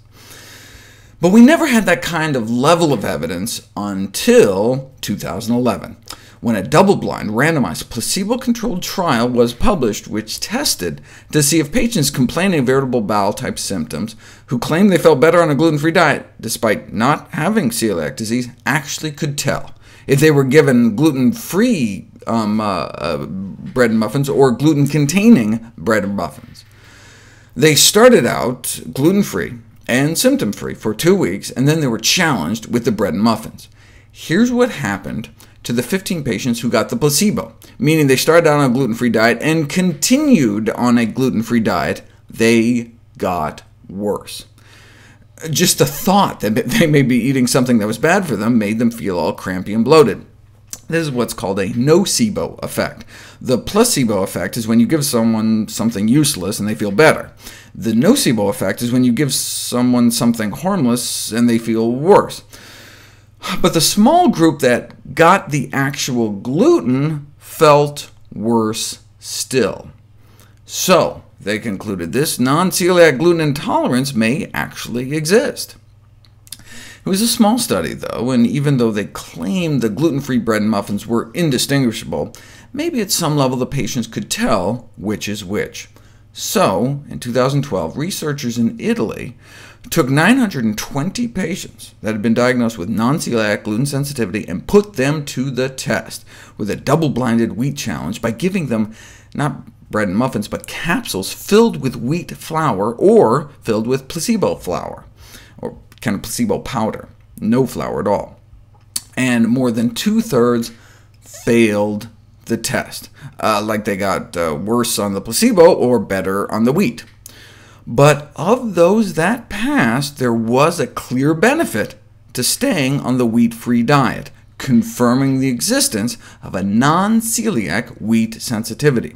But we never had that kind of level of evidence until 2011 when a double-blind, randomized, placebo-controlled trial was published which tested to see if patients complaining of irritable bowel-type symptoms who claimed they felt better on a gluten-free diet, despite not having celiac disease, actually could tell if they were given gluten-free um, uh, uh, bread and muffins or gluten-containing bread and muffins. They started out gluten-free and symptom-free for two weeks, and then they were challenged with the bread and muffins. Here's what happened to the 15 patients who got the placebo, meaning they started out on a gluten-free diet and continued on a gluten-free diet, they got worse. Just the thought that they may be eating something that was bad for them made them feel all crampy and bloated. This is what's called a nocebo effect. The placebo effect is when you give someone something useless and they feel better. The nocebo effect is when you give someone something harmless and they feel worse. But the small group that got the actual gluten felt worse still. So they concluded this non-celiac gluten intolerance may actually exist. It was a small study, though, and even though they claimed the gluten-free bread and muffins were indistinguishable, maybe at some level the patients could tell which is which. So, in 2012, researchers in Italy took 920 patients that had been diagnosed with non-celiac gluten sensitivity and put them to the test with a double-blinded wheat challenge by giving them not bread and muffins, but capsules filled with wheat flour or filled with placebo flour, or kind of placebo powder, no flour at all. And more than two-thirds failed the test, uh, like they got uh, worse on the placebo or better on the wheat. But of those that passed, there was a clear benefit to staying on the wheat-free diet, confirming the existence of a non-celiac wheat sensitivity.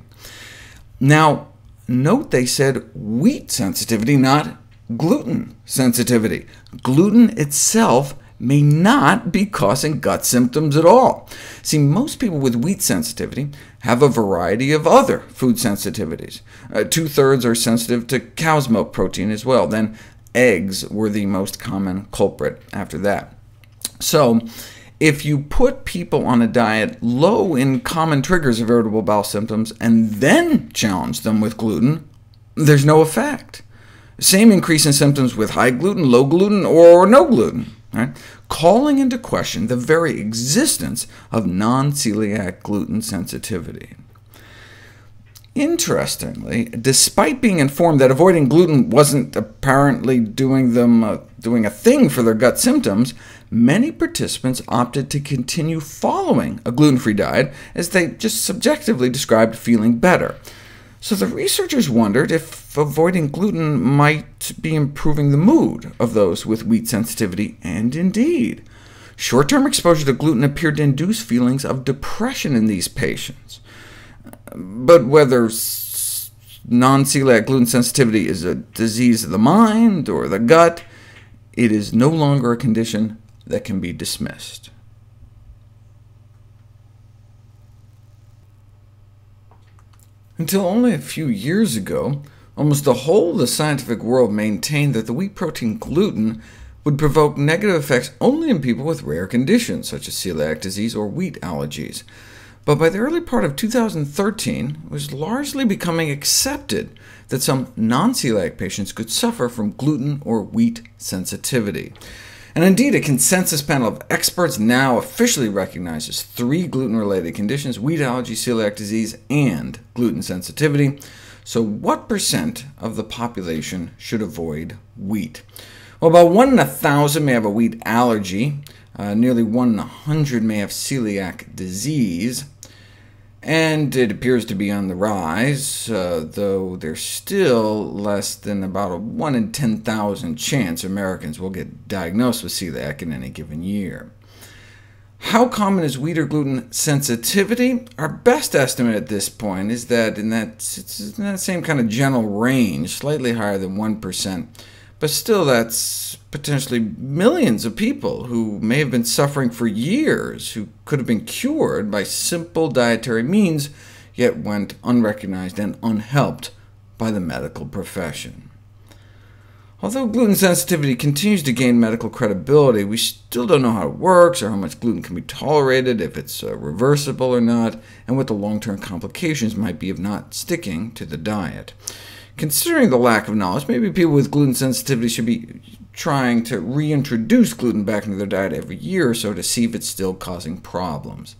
Now, note they said wheat sensitivity, not gluten sensitivity. Gluten itself may not be causing gut symptoms at all. See, most people with wheat sensitivity have a variety of other food sensitivities. Uh, Two-thirds are sensitive to cow's milk protein as well. Then eggs were the most common culprit after that. So if you put people on a diet low in common triggers of irritable bowel symptoms, and then challenge them with gluten, there's no effect. Same increase in symptoms with high gluten, low gluten, or no gluten right? Calling into question the very existence of non-celiac gluten sensitivity. Interestingly, despite being informed that avoiding gluten wasn't apparently doing them uh, doing a thing for their gut symptoms, many participants opted to continue following a gluten-free diet, as they just subjectively described feeling better. So the researchers wondered if avoiding gluten might be improving the mood of those with wheat sensitivity, and indeed. Short-term exposure to gluten appeared to induce feelings of depression in these patients. But whether non-celiac gluten sensitivity is a disease of the mind or the gut, it is no longer a condition that can be dismissed. Until only a few years ago, almost the whole of the scientific world maintained that the wheat protein gluten would provoke negative effects only in people with rare conditions, such as celiac disease or wheat allergies. But by the early part of 2013, it was largely becoming accepted that some non-celiac patients could suffer from gluten or wheat sensitivity. And indeed, a consensus panel of experts now officially recognizes three gluten-related conditions— wheat allergy, celiac disease, and gluten sensitivity. So what percent of the population should avoid wheat? Well, about 1 in 1,000 may have a wheat allergy, uh, nearly 1 in 100 may have celiac disease, and it appears to be on the rise, uh, though there's still less than about a 1 in 10,000 chance Americans will get diagnosed with celiac in any given year. How common is wheat or gluten sensitivity? Our best estimate at this point is that in that, it's in that same kind of general range, slightly higher than 1%, but still that's potentially millions of people who may have been suffering for years, who could have been cured by simple dietary means, yet went unrecognized and unhelped by the medical profession. Although gluten sensitivity continues to gain medical credibility, we still don't know how it works, or how much gluten can be tolerated, if it's uh, reversible or not, and what the long-term complications might be of not sticking to the diet. Considering the lack of knowledge, maybe people with gluten sensitivity should be trying to reintroduce gluten back into their diet every year or so to see if it's still causing problems.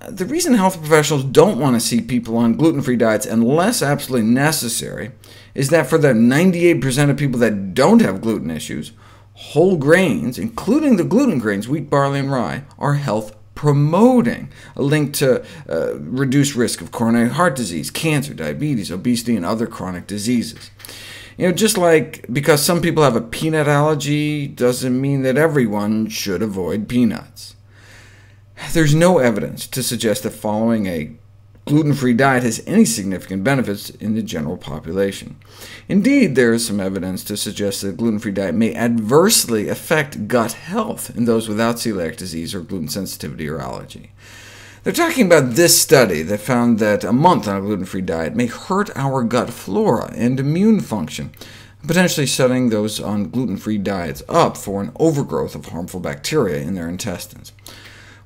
Uh, the reason health professionals don't want to see people on gluten-free diets unless absolutely necessary is that for the 98% of people that don't have gluten issues, whole grains, including the gluten grains, wheat, barley, and rye, are health promoting, a link to uh, reduced risk of coronary heart disease, cancer, diabetes, obesity, and other chronic diseases. You know, just like because some people have a peanut allergy doesn't mean that everyone should avoid peanuts. There's no evidence to suggest that following a gluten-free diet has any significant benefits in the general population. Indeed, there is some evidence to suggest that a gluten-free diet may adversely affect gut health in those without celiac disease or gluten sensitivity or allergy. They're talking about this study that found that a month on a gluten-free diet may hurt our gut flora and immune function, potentially setting those on gluten-free diets up for an overgrowth of harmful bacteria in their intestines.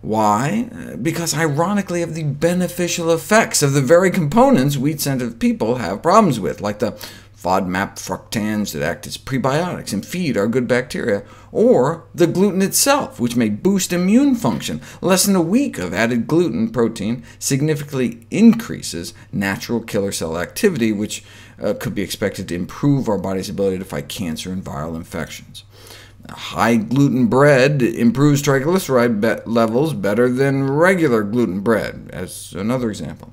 Why? Because ironically of the beneficial effects of the very components wheat-sensitive people have problems with, like the FODMAP fructans that act as prebiotics and feed our good bacteria, or the gluten itself, which may boost immune function. Less than a week of added gluten protein significantly increases natural killer cell activity, which uh, could be expected to improve our body's ability to fight cancer and viral infections. High gluten bread improves triglyceride be levels better than regular gluten bread, as another example.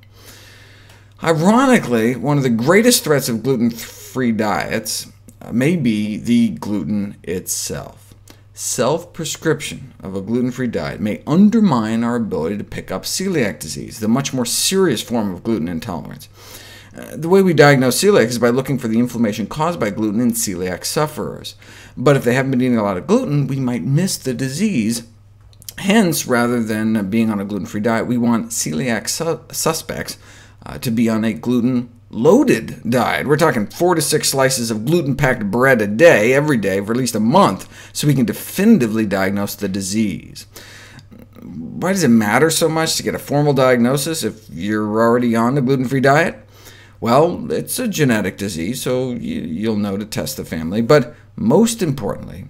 Ironically, one of the greatest threats of gluten-free diets uh, may be the gluten itself. Self-prescription of a gluten-free diet may undermine our ability to pick up celiac disease, the much more serious form of gluten intolerance. Uh, the way we diagnose celiac is by looking for the inflammation caused by gluten in celiac sufferers. But if they haven't been eating a lot of gluten, we might miss the disease. Hence, rather than being on a gluten-free diet, we want celiac su suspects uh, to be on a gluten-loaded diet. We're talking four to six slices of gluten-packed bread a day, every day, for at least a month, so we can definitively diagnose the disease. Why does it matter so much to get a formal diagnosis if you're already on a gluten-free diet? Well, it's a genetic disease, so you'll know to test the family. But most importantly,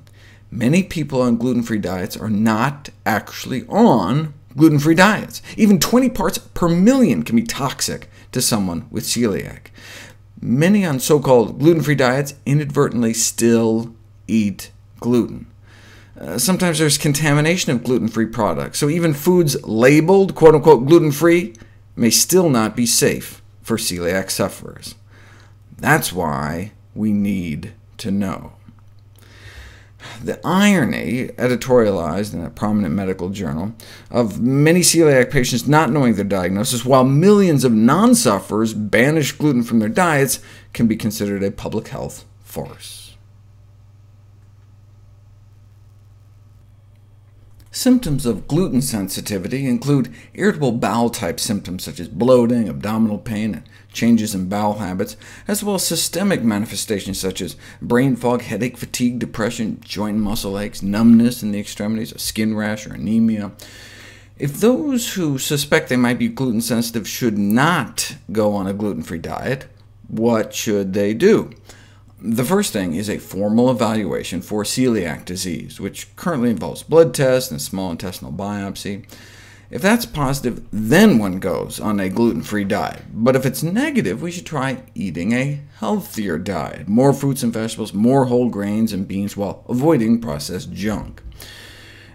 many people on gluten-free diets are not actually on gluten-free diets. Even 20 parts per million can be toxic to someone with celiac. Many on so-called gluten-free diets inadvertently still eat gluten. Uh, sometimes there's contamination of gluten-free products, so even foods labeled quote-unquote gluten-free may still not be safe for celiac sufferers. That's why we need to know. The irony, editorialized in a prominent medical journal, of many celiac patients not knowing their diagnosis, while millions of non-sufferers banish gluten from their diets, can be considered a public health farce. Symptoms of gluten sensitivity include irritable bowel-type symptoms such as bloating, abdominal pain, and changes in bowel habits, as well as systemic manifestations such as brain fog, headache, fatigue, depression, joint and muscle aches, numbness in the extremities, a skin rash, or anemia. If those who suspect they might be gluten-sensitive should not go on a gluten-free diet, what should they do? The first thing is a formal evaluation for celiac disease, which currently involves blood tests and small intestinal biopsy. If that's positive, then one goes on a gluten-free diet. But if it's negative, we should try eating a healthier diet, more fruits and vegetables, more whole grains and beans, while avoiding processed junk.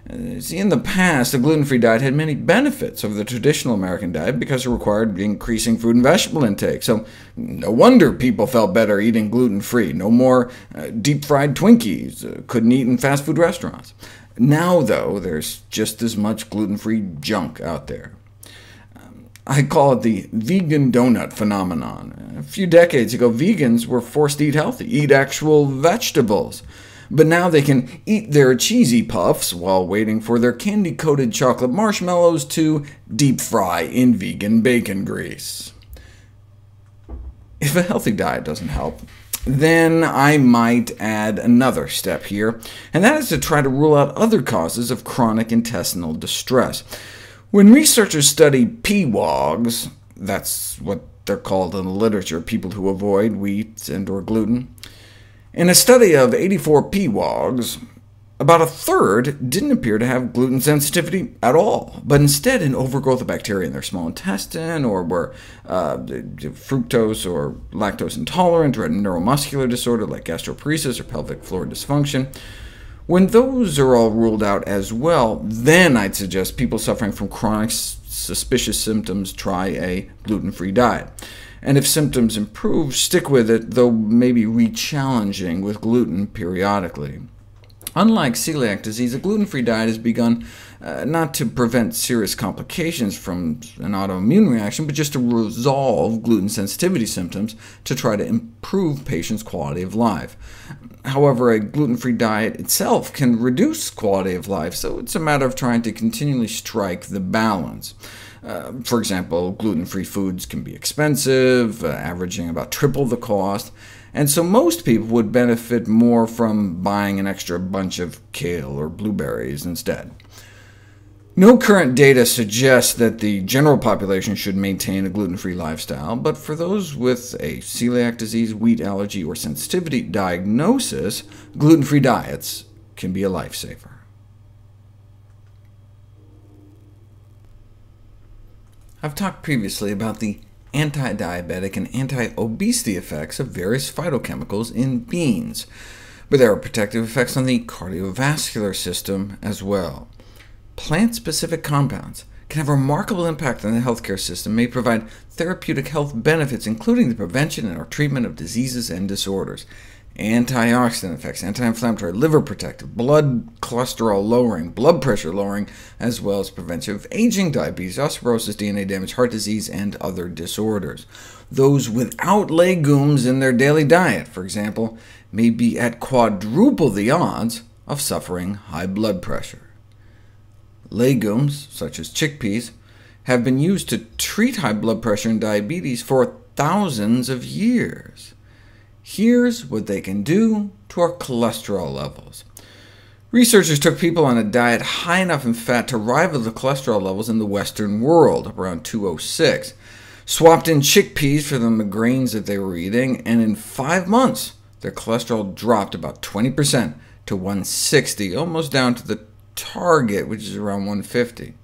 Uh, see, in the past, a gluten-free diet had many benefits over the traditional American diet because it required increasing fruit and vegetable intake, so no wonder people felt better eating gluten-free. No more uh, deep-fried Twinkies, uh, couldn't eat in fast food restaurants. Now, though, there's just as much gluten-free junk out there. Um, I call it the vegan donut phenomenon. A few decades ago, vegans were forced to eat healthy, eat actual vegetables. But now they can eat their cheesy puffs while waiting for their candy-coated chocolate marshmallows to deep fry in vegan bacon grease. If a healthy diet doesn't help, then I might add another step here, and that is to try to rule out other causes of chronic intestinal distress. When researchers study PWOGs, that's what they're called in the literature, people who avoid wheat and or gluten, in a study of 84 PWOGs, about a third didn't appear to have gluten sensitivity at all, but instead an overgrowth of bacteria in their small intestine, or were uh, fructose or lactose intolerant, or had a neuromuscular disorder like gastroparesis or pelvic floor dysfunction. When those are all ruled out as well, then I'd suggest people suffering from chronic suspicious symptoms try a gluten-free diet. And if symptoms improve, stick with it, though maybe re-challenging with gluten periodically. Unlike celiac disease, a gluten-free diet has begun uh, not to prevent serious complications from an autoimmune reaction, but just to resolve gluten sensitivity symptoms to try to improve patients' quality of life. However, a gluten-free diet itself can reduce quality of life, so it's a matter of trying to continually strike the balance. Uh, for example, gluten-free foods can be expensive, uh, averaging about triple the cost, and so most people would benefit more from buying an extra bunch of kale or blueberries instead. No current data suggests that the general population should maintain a gluten-free lifestyle, but for those with a celiac disease, wheat allergy, or sensitivity diagnosis, gluten-free diets can be a lifesaver. I've talked previously about the anti-diabetic and anti-obesity effects of various phytochemicals in beans, but there are protective effects on the cardiovascular system as well. Plant-specific compounds can have a remarkable impact on the healthcare system, may provide therapeutic health benefits, including the prevention and or treatment of diseases and disorders antioxidant effects, anti-inflammatory, liver protective, blood cholesterol lowering, blood pressure lowering, as well as prevention of aging, diabetes, osteoporosis, DNA damage, heart disease, and other disorders. Those without legumes in their daily diet, for example, may be at quadruple the odds of suffering high blood pressure. Legumes, such as chickpeas, have been used to treat high blood pressure and diabetes for thousands of years. Here's what they can do to our cholesterol levels. Researchers took people on a diet high enough in fat to rival the cholesterol levels in the Western world, around 206, swapped in chickpeas for the grains that they were eating, and in five months their cholesterol dropped about 20% to 160, almost down to the target, which is around 150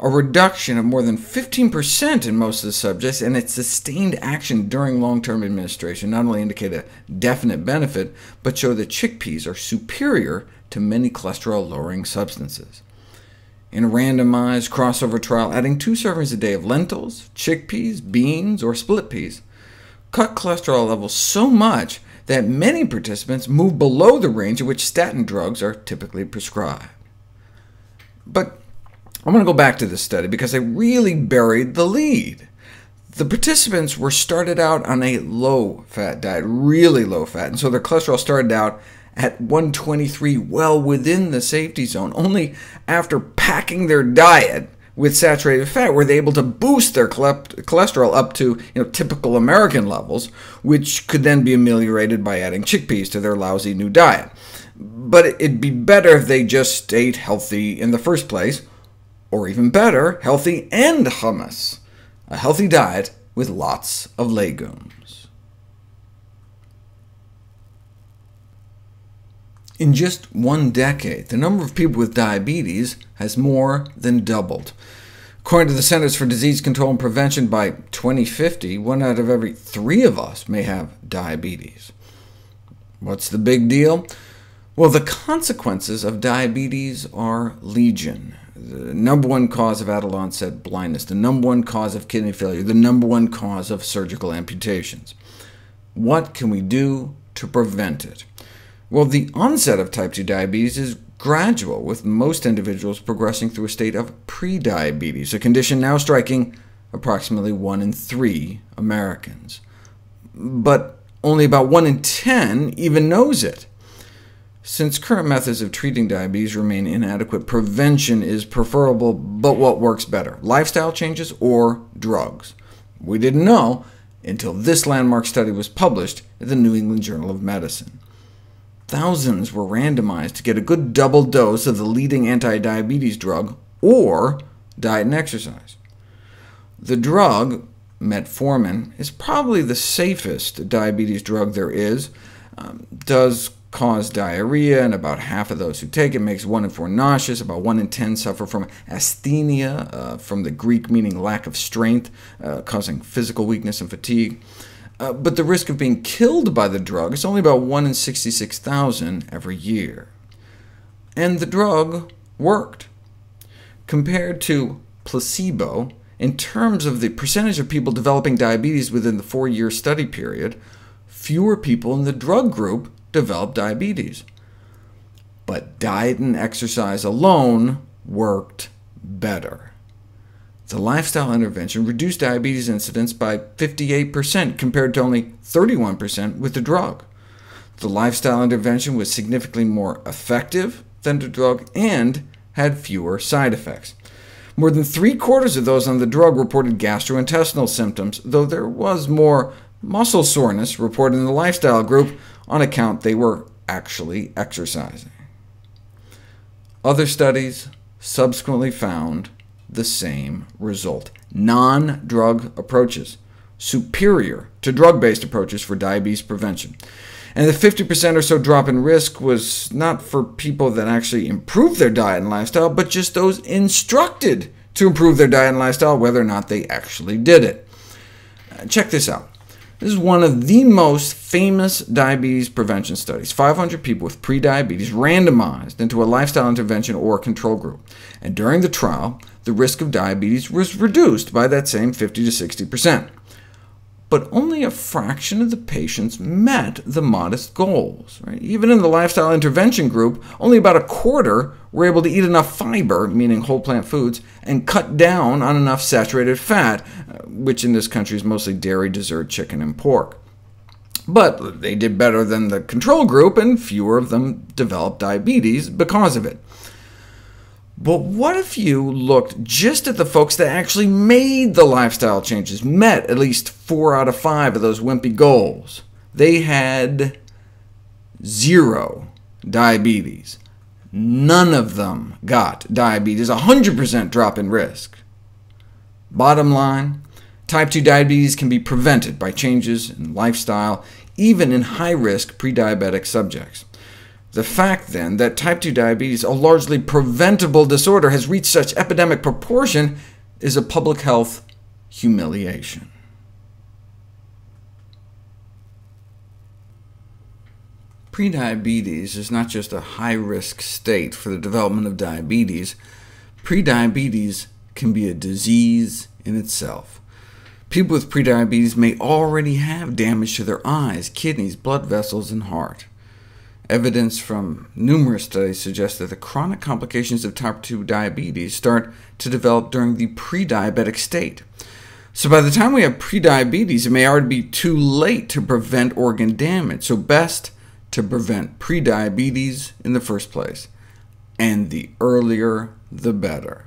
a reduction of more than 15% in most of the subjects, and its sustained action during long-term administration not only indicate a definite benefit, but show that chickpeas are superior to many cholesterol-lowering substances. In a randomized crossover trial, adding two servings a day of lentils, chickpeas, beans, or split peas cut cholesterol levels so much that many participants moved below the range at which statin drugs are typically prescribed. But I'm going to go back to this study because they really buried the lead. The participants were started out on a low-fat diet, really low-fat, and so their cholesterol started out at 123, well within the safety zone. Only after packing their diet with saturated fat were they able to boost their cholesterol up to you know, typical American levels, which could then be ameliorated by adding chickpeas to their lousy new diet. But it'd be better if they just ate healthy in the first place, or even better, healthy and hummus, a healthy diet with lots of legumes. In just one decade, the number of people with diabetes has more than doubled. According to the Centers for Disease Control and Prevention, by 2050, one out of every three of us may have diabetes. What's the big deal? Well, the consequences of diabetes are legion the number one cause of adult onset blindness, the number one cause of kidney failure, the number one cause of surgical amputations. What can we do to prevent it? Well, the onset of type 2 diabetes is gradual, with most individuals progressing through a state of prediabetes, a condition now striking approximately 1 in 3 Americans. But only about 1 in 10 even knows it. Since current methods of treating diabetes remain inadequate, prevention is preferable, but what works better, lifestyle changes or drugs? We didn't know until this landmark study was published in the New England Journal of Medicine. Thousands were randomized to get a good double dose of the leading anti-diabetes drug, or diet and exercise. The drug, metformin, is probably the safest diabetes drug there is, um, does cause diarrhea, and about half of those who take it makes 1 in 4 nauseous. About 1 in 10 suffer from asthenia, uh, from the Greek meaning lack of strength, uh, causing physical weakness and fatigue. Uh, but the risk of being killed by the drug is only about 1 in 66,000 every year. And the drug worked. Compared to placebo, in terms of the percentage of people developing diabetes within the four-year study period, fewer people in the drug group developed diabetes. But diet and exercise alone worked better. The lifestyle intervention reduced diabetes incidence by 58%, compared to only 31% with the drug. The lifestyle intervention was significantly more effective than the drug and had fewer side effects. More than three-quarters of those on the drug reported gastrointestinal symptoms, though there was more muscle soreness reported in the lifestyle group, on account they were actually exercising. Other studies subsequently found the same result. Non-drug approaches, superior to drug-based approaches for diabetes prevention. And the 50% or so drop in risk was not for people that actually improved their diet and lifestyle, but just those instructed to improve their diet and lifestyle, whether or not they actually did it. Check this out. This is one of the most famous diabetes prevention studies. 500 people with prediabetes randomized into a lifestyle intervention or control group. And during the trial, the risk of diabetes was reduced by that same 50 to 60% but only a fraction of the patients met the modest goals. Right? Even in the lifestyle intervention group, only about a quarter were able to eat enough fiber, meaning whole plant foods, and cut down on enough saturated fat, uh, which in this country is mostly dairy, dessert, chicken, and pork. But they did better than the control group, and fewer of them developed diabetes because of it. But what if you looked just at the folks that actually made the lifestyle changes, met at least four out of five of those wimpy goals? They had zero diabetes. None of them got diabetes, 100% drop in risk. Bottom line, type 2 diabetes can be prevented by changes in lifestyle, even in high-risk prediabetic subjects. The fact, then, that type 2 diabetes, a largely preventable disorder, has reached such epidemic proportion is a public health humiliation. Prediabetes is not just a high-risk state for the development of diabetes. Prediabetes can be a disease in itself. People with prediabetes may already have damage to their eyes, kidneys, blood vessels, and heart. Evidence from numerous studies suggests that the chronic complications of type 2 diabetes start to develop during the pre-diabetic state. So by the time we have prediabetes, it may already be too late to prevent organ damage, so best to prevent prediabetes in the first place, and the earlier the better.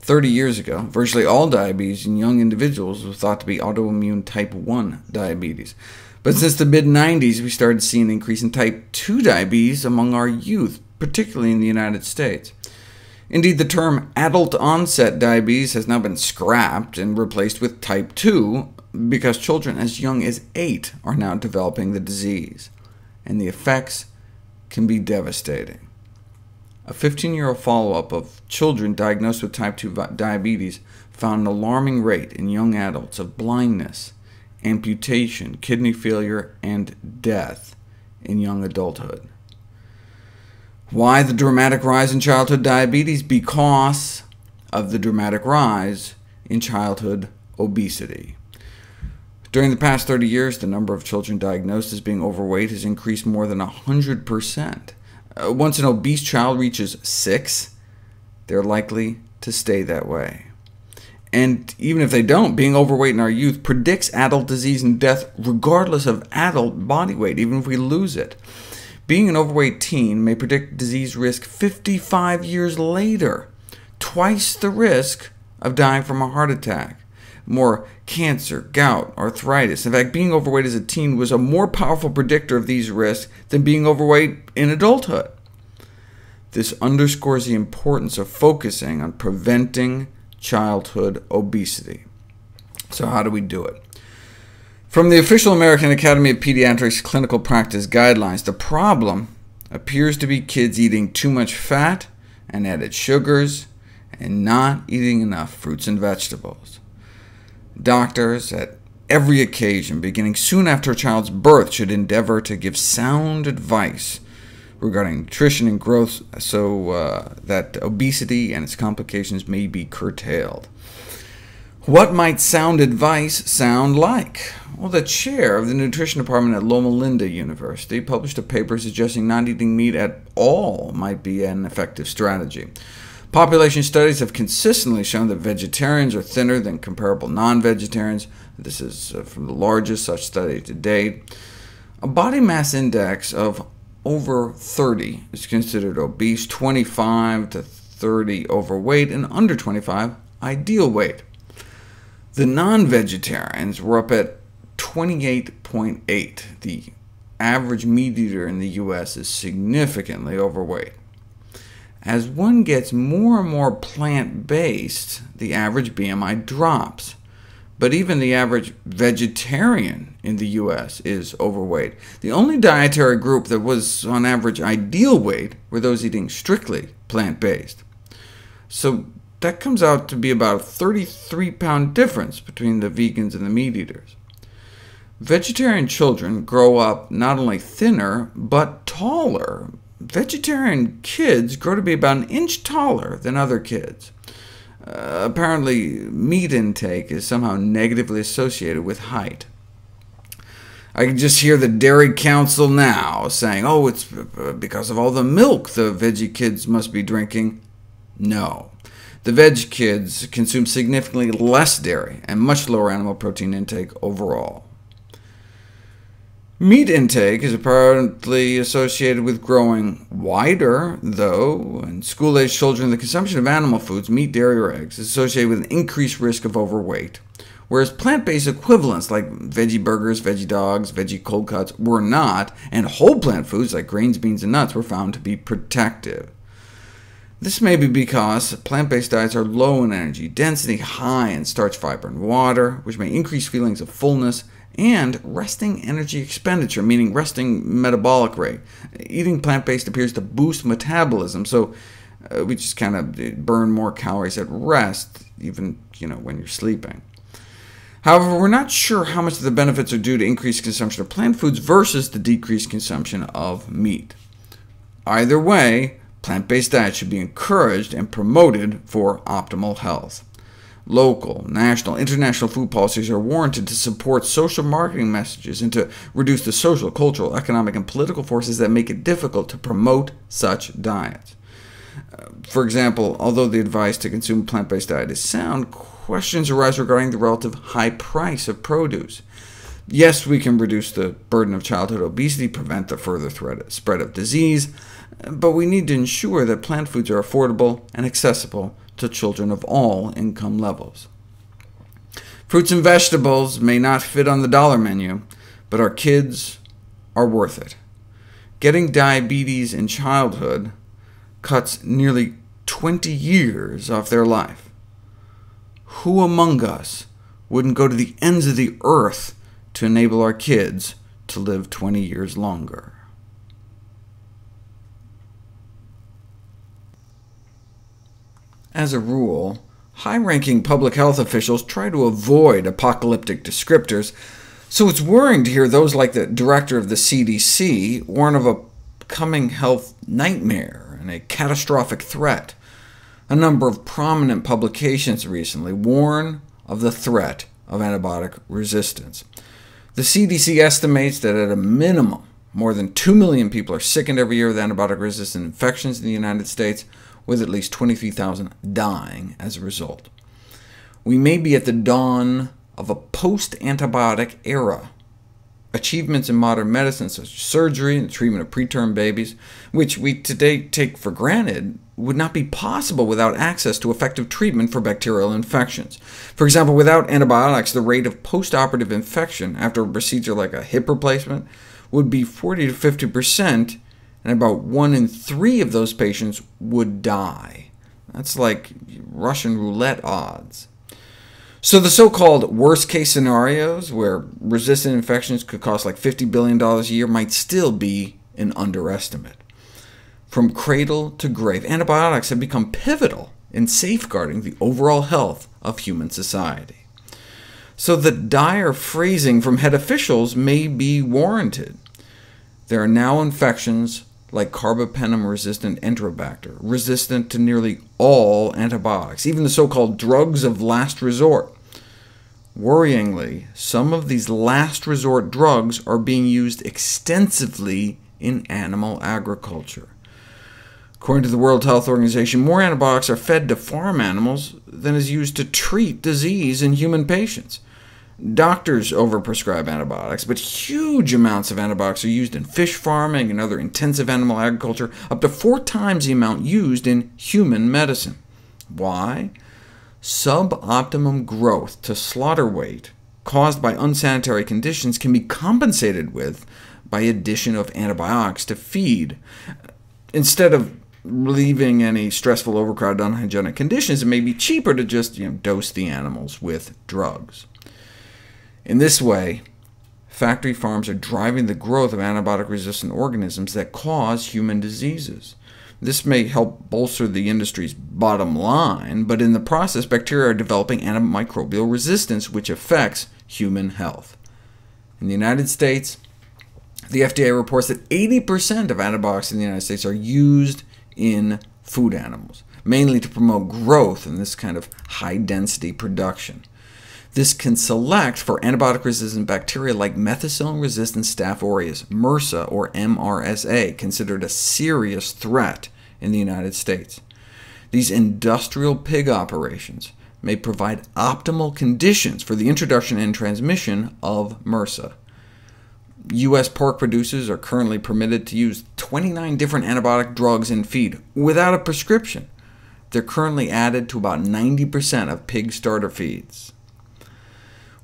30 years ago, virtually all diabetes in young individuals was thought to be autoimmune type 1 diabetes. But since the mid-90s, we started seeing an increase in type 2 diabetes among our youth, particularly in the United States. Indeed, the term adult-onset diabetes has now been scrapped and replaced with type 2, because children as young as 8 are now developing the disease, and the effects can be devastating. A 15-year-old follow-up of children diagnosed with type 2 diabetes found an alarming rate in young adults of blindness, amputation, kidney failure, and death in young adulthood. Why the dramatic rise in childhood diabetes? Because of the dramatic rise in childhood obesity. During the past 30 years, the number of children diagnosed as being overweight has increased more than 100%. Uh, once an obese child reaches 6, they're likely to stay that way. And even if they don't, being overweight in our youth predicts adult disease and death regardless of adult body weight, even if we lose it. Being an overweight teen may predict disease risk 55 years later, twice the risk of dying from a heart attack, more cancer, gout, arthritis. In fact, being overweight as a teen was a more powerful predictor of these risks than being overweight in adulthood. This underscores the importance of focusing on preventing childhood obesity. So how do we do it? From the official American Academy of Pediatrics clinical practice guidelines, the problem appears to be kids eating too much fat and added sugars, and not eating enough fruits and vegetables. Doctors at every occasion, beginning soon after a child's birth, should endeavor to give sound advice regarding nutrition and growth so uh, that obesity and its complications may be curtailed. What might sound advice sound like? Well, the chair of the nutrition department at Loma Linda University published a paper suggesting not eating meat at all might be an effective strategy. Population studies have consistently shown that vegetarians are thinner than comparable non-vegetarians. This is uh, from the largest such study to date. A body mass index of over 30 is considered obese, 25 to 30 overweight, and under 25 ideal weight. The non-vegetarians were up at 28.8. The average meat eater in the U.S. is significantly overweight. As one gets more and more plant-based, the average BMI drops. But even the average vegetarian in the U.S. is overweight. The only dietary group that was on average ideal weight were those eating strictly plant-based. So that comes out to be about a 33-pound difference between the vegans and the meat eaters. Vegetarian children grow up not only thinner, but taller. Vegetarian kids grow to be about an inch taller than other kids. Uh, apparently, meat intake is somehow negatively associated with height. I can just hear the Dairy Council now saying, oh, it's because of all the milk the veggie kids must be drinking. No. The veg kids consume significantly less dairy and much lower animal protein intake overall. Meat intake is apparently associated with growing wider, though in school-aged children the consumption of animal foods, meat, dairy, or eggs, is associated with an increased risk of overweight, whereas plant-based equivalents like veggie burgers, veggie dogs, veggie cold cuts were not, and whole plant foods like grains, beans, and nuts were found to be protective. This may be because plant-based diets are low in energy density, high in starch, fiber, and water, which may increase feelings of fullness, and resting energy expenditure, meaning resting metabolic rate. Eating plant-based appears to boost metabolism, so uh, we just kind of burn more calories at rest, even you know, when you're sleeping. However, we're not sure how much of the benefits are due to increased consumption of plant foods versus the decreased consumption of meat. Either way, plant-based diets should be encouraged and promoted for optimal health. Local, national, international food policies are warranted to support social marketing messages and to reduce the social, cultural, economic, and political forces that make it difficult to promote such diets. Uh, for example, although the advice to consume a plant-based diet is sound, questions arise regarding the relative high price of produce. Yes, we can reduce the burden of childhood obesity, prevent the further threat, spread of disease, but we need to ensure that plant foods are affordable and accessible to children of all income levels. Fruits and vegetables may not fit on the dollar menu, but our kids are worth it. Getting diabetes in childhood cuts nearly 20 years off their life. Who among us wouldn't go to the ends of the earth to enable our kids to live 20 years longer? As a rule, high-ranking public health officials try to avoid apocalyptic descriptors, so it's worrying to hear those like the director of the CDC warn of a coming health nightmare and a catastrophic threat. A number of prominent publications recently warn of the threat of antibiotic resistance. The CDC estimates that at a minimum, more than 2 million people are sickened every year with antibiotic-resistant infections in the United States, with at least 23,000 dying as a result. we may be at the dawn of a post-antibiotic era. Achievements in modern medicine, such as surgery and the treatment of preterm babies, which we today take for granted, would not be possible without access to effective treatment for bacterial infections. For example, without antibiotics, the rate of postoperative infection after a procedure like a hip replacement would be 40 to 50%, and about 1 in 3 of those patients would die. That's like Russian roulette odds. So the so-called worst-case scenarios, where resistant infections could cost like $50 billion a year, might still be an underestimate. From cradle to grave, antibiotics have become pivotal in safeguarding the overall health of human society. So the dire phrasing from head officials may be warranted. There are now infections like carbapenem-resistant Enterobacter, resistant to nearly all antibiotics, even the so-called drugs of last resort. Worryingly, some of these last resort drugs are being used extensively in animal agriculture. According to the World Health Organization, more antibiotics are fed to farm animals than is used to treat disease in human patients. Doctors overprescribe antibiotics, but huge amounts of antibiotics are used in fish farming and other intensive animal agriculture, up to four times the amount used in human medicine. Why? Suboptimum growth to slaughter weight caused by unsanitary conditions can be compensated with by addition of antibiotics to feed. Instead of relieving any stressful, overcrowded, unhygienic conditions, it may be cheaper to just you know, dose the animals with drugs. In this way, factory farms are driving the growth of antibiotic-resistant organisms that cause human diseases. This may help bolster the industry's bottom line, but in the process, bacteria are developing antimicrobial resistance, which affects human health. In the United States, the FDA reports that 80% of antibiotics in the United States are used in food animals, mainly to promote growth in this kind of high-density production. This can select for antibiotic-resistant bacteria like methicillin-resistant Staph aureus, MRSA or MRSA, considered a serious threat in the United States. These industrial pig operations may provide optimal conditions for the introduction and transmission of MRSA. U.S. pork producers are currently permitted to use 29 different antibiotic drugs in feed without a prescription. They're currently added to about 90% of pig starter feeds.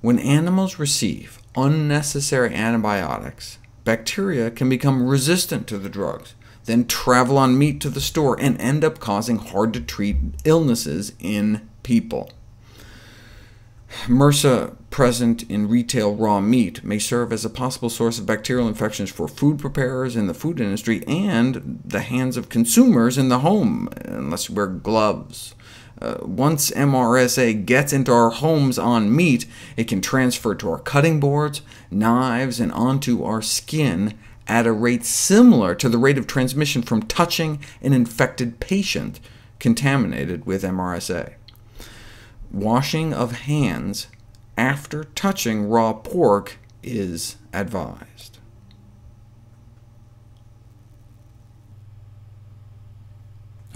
When animals receive unnecessary antibiotics, bacteria can become resistant to the drugs then travel on meat to the store, and end up causing hard-to-treat illnesses in people. MRSA present in retail raw meat may serve as a possible source of bacterial infections for food preparers in the food industry and the hands of consumers in the home, unless you wear gloves. Uh, once MRSA gets into our homes on meat, it can transfer to our cutting boards, knives, and onto our skin, at a rate similar to the rate of transmission from touching an infected patient contaminated with MRSA. Washing of hands after touching raw pork is advised.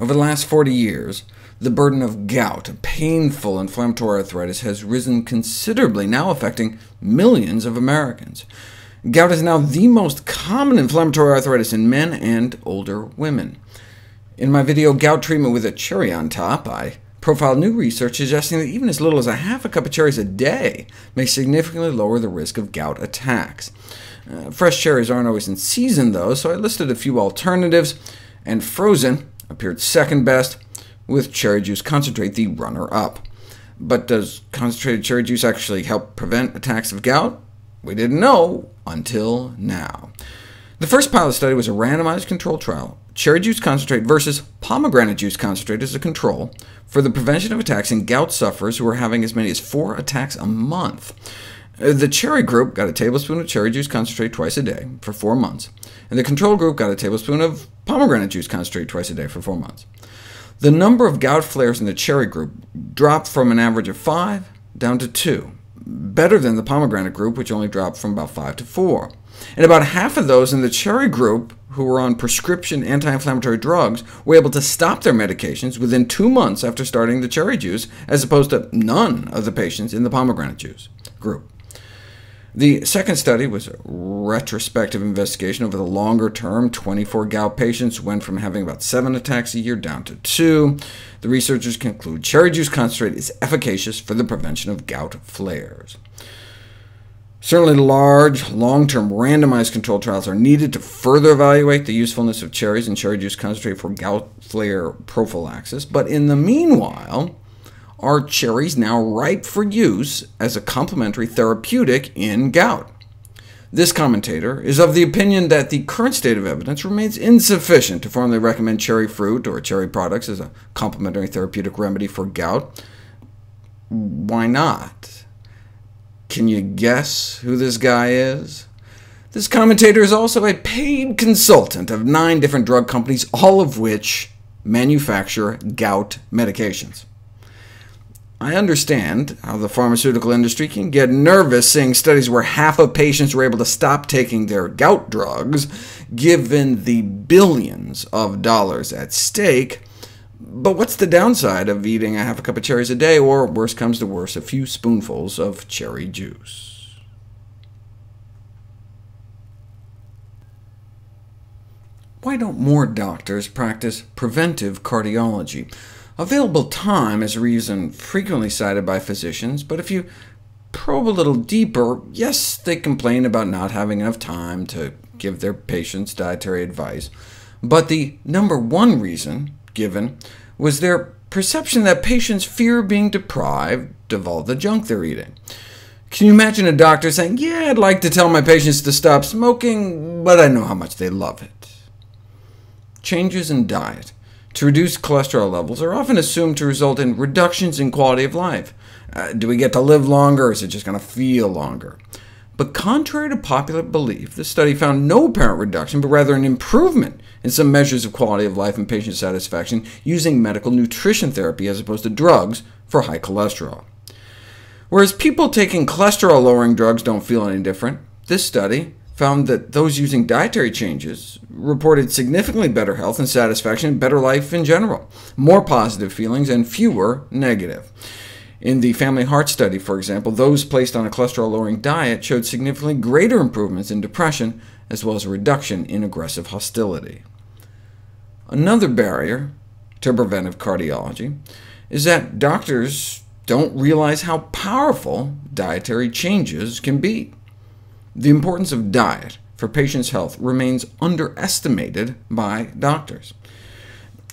Over the last 40 years, the burden of gout, a painful inflammatory arthritis, has risen considerably, now affecting millions of Americans. Gout is now the most common inflammatory arthritis in men and older women. In my video, Gout Treatment with a Cherry on Top, I profiled new research suggesting that even as little as a half a cup of cherries a day may significantly lower the risk of gout attacks. Uh, fresh cherries aren't always in season, though, so I listed a few alternatives, and frozen appeared second best, with cherry juice concentrate the runner-up. But does concentrated cherry juice actually help prevent attacks of gout? We didn't know until now. The first pilot study was a randomized controlled trial, cherry juice concentrate versus pomegranate juice concentrate as a control, for the prevention of attacks in gout sufferers who were having as many as four attacks a month. Uh, the cherry group got a tablespoon of cherry juice concentrate twice a day for four months, and the control group got a tablespoon of pomegranate juice concentrate twice a day for four months. The number of gout flares in the cherry group dropped from an average of 5 down to 2, better than the pomegranate group, which only dropped from about 5 to 4. and about half of those in the cherry group who were on prescription anti-inflammatory drugs were able to stop their medications within two months after starting the cherry juice, as opposed to none of the patients in the pomegranate juice group. The second study was a retrospective investigation over the longer term. 24 gout patients went from having about 7 attacks a year down to 2. The researchers conclude cherry juice concentrate is efficacious for the prevention of gout flares. Certainly large, long-term randomized controlled trials are needed to further evaluate the usefulness of cherries and cherry juice concentrate for gout flare prophylaxis, but in the meanwhile, are cherries now ripe for use as a complementary therapeutic in gout? This commentator is of the opinion that the current state of evidence remains insufficient to formally recommend cherry fruit or cherry products as a complementary therapeutic remedy for gout. Why not? Can you guess who this guy is? This commentator is also a paid consultant of nine different drug companies, all of which manufacture gout medications. I understand how the pharmaceutical industry can get nervous seeing studies where half of patients were able to stop taking their gout drugs, given the billions of dollars at stake, but what's the downside of eating a half a cup of cherries a day, or worse comes to worse, a few spoonfuls of cherry juice? Why don't more doctors practice preventive cardiology? Available time is a reason frequently cited by physicians, but if you probe a little deeper, yes, they complain about not having enough time to give their patients dietary advice, but the number one reason given was their perception that patients fear being deprived of all the junk they're eating. Can you imagine a doctor saying, yeah, I'd like to tell my patients to stop smoking, but I know how much they love it? Changes in diet to reduce cholesterol levels are often assumed to result in reductions in quality of life. Uh, do we get to live longer, or is it just going to feel longer? But contrary to popular belief, this study found no apparent reduction, but rather an improvement in some measures of quality of life and patient satisfaction using medical nutrition therapy as opposed to drugs for high cholesterol. Whereas people taking cholesterol-lowering drugs don't feel any different, this study found that those using dietary changes reported significantly better health and satisfaction better life in general, more positive feelings and fewer negative. In the Family Heart Study, for example, those placed on a cholesterol-lowering diet showed significantly greater improvements in depression, as well as a reduction in aggressive hostility. Another barrier to preventive cardiology is that doctors don't realize how powerful dietary changes can be. The importance of diet for patients' health remains underestimated by doctors.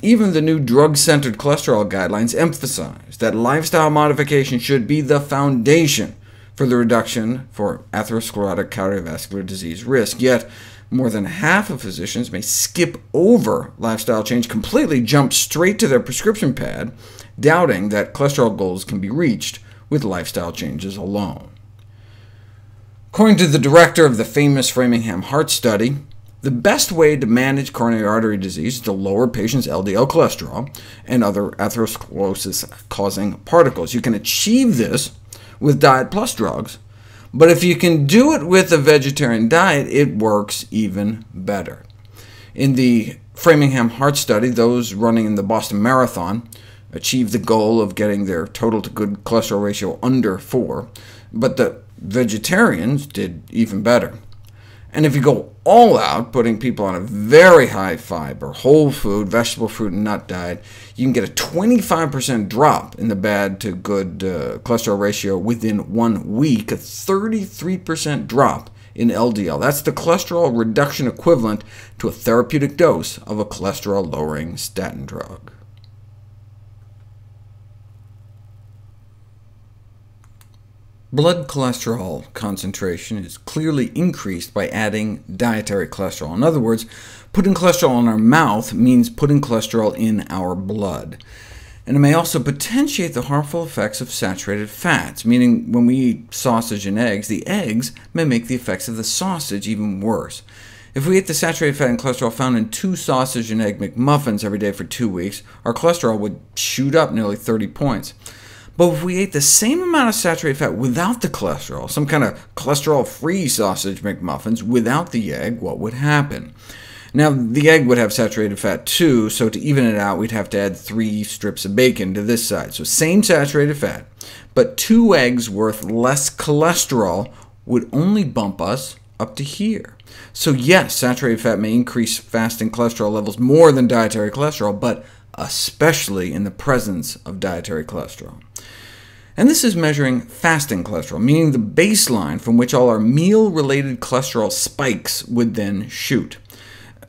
Even the new drug-centered cholesterol guidelines emphasize that lifestyle modification should be the foundation for the reduction for atherosclerotic cardiovascular disease risk, yet more than half of physicians may skip over lifestyle change completely, jump straight to their prescription pad, doubting that cholesterol goals can be reached with lifestyle changes alone. According to the director of the famous Framingham Heart Study, the best way to manage coronary artery disease is to lower patients' LDL cholesterol and other atherosclerosis-causing particles. You can achieve this with diet plus drugs, but if you can do it with a vegetarian diet, it works even better. In the Framingham Heart Study, those running in the Boston Marathon achieved the goal of getting their total to good cholesterol ratio under 4, but the vegetarians did even better. And if you go all out, putting people on a very high fiber, whole food, vegetable, fruit, and nut diet, you can get a 25% drop in the bad to good uh, cholesterol ratio within one week, a 33% drop in LDL. That's the cholesterol reduction equivalent to a therapeutic dose of a cholesterol-lowering statin drug. Blood cholesterol concentration is clearly increased by adding dietary cholesterol. In other words, putting cholesterol in our mouth means putting cholesterol in our blood. And it may also potentiate the harmful effects of saturated fats, meaning when we eat sausage and eggs, the eggs may make the effects of the sausage even worse. If we ate the saturated fat and cholesterol found in two sausage and egg McMuffins every day for two weeks, our cholesterol would shoot up nearly 30 points. But if we ate the same amount of saturated fat without the cholesterol, some kind of cholesterol-free sausage McMuffins without the egg, what would happen? Now, the egg would have saturated fat too, so to even it out, we'd have to add three strips of bacon to this side. So same saturated fat, but two eggs worth less cholesterol would only bump us up to here. So yes, saturated fat may increase fasting cholesterol levels more than dietary cholesterol, but especially in the presence of dietary cholesterol. And this is measuring fasting cholesterol, meaning the baseline from which all our meal-related cholesterol spikes would then shoot.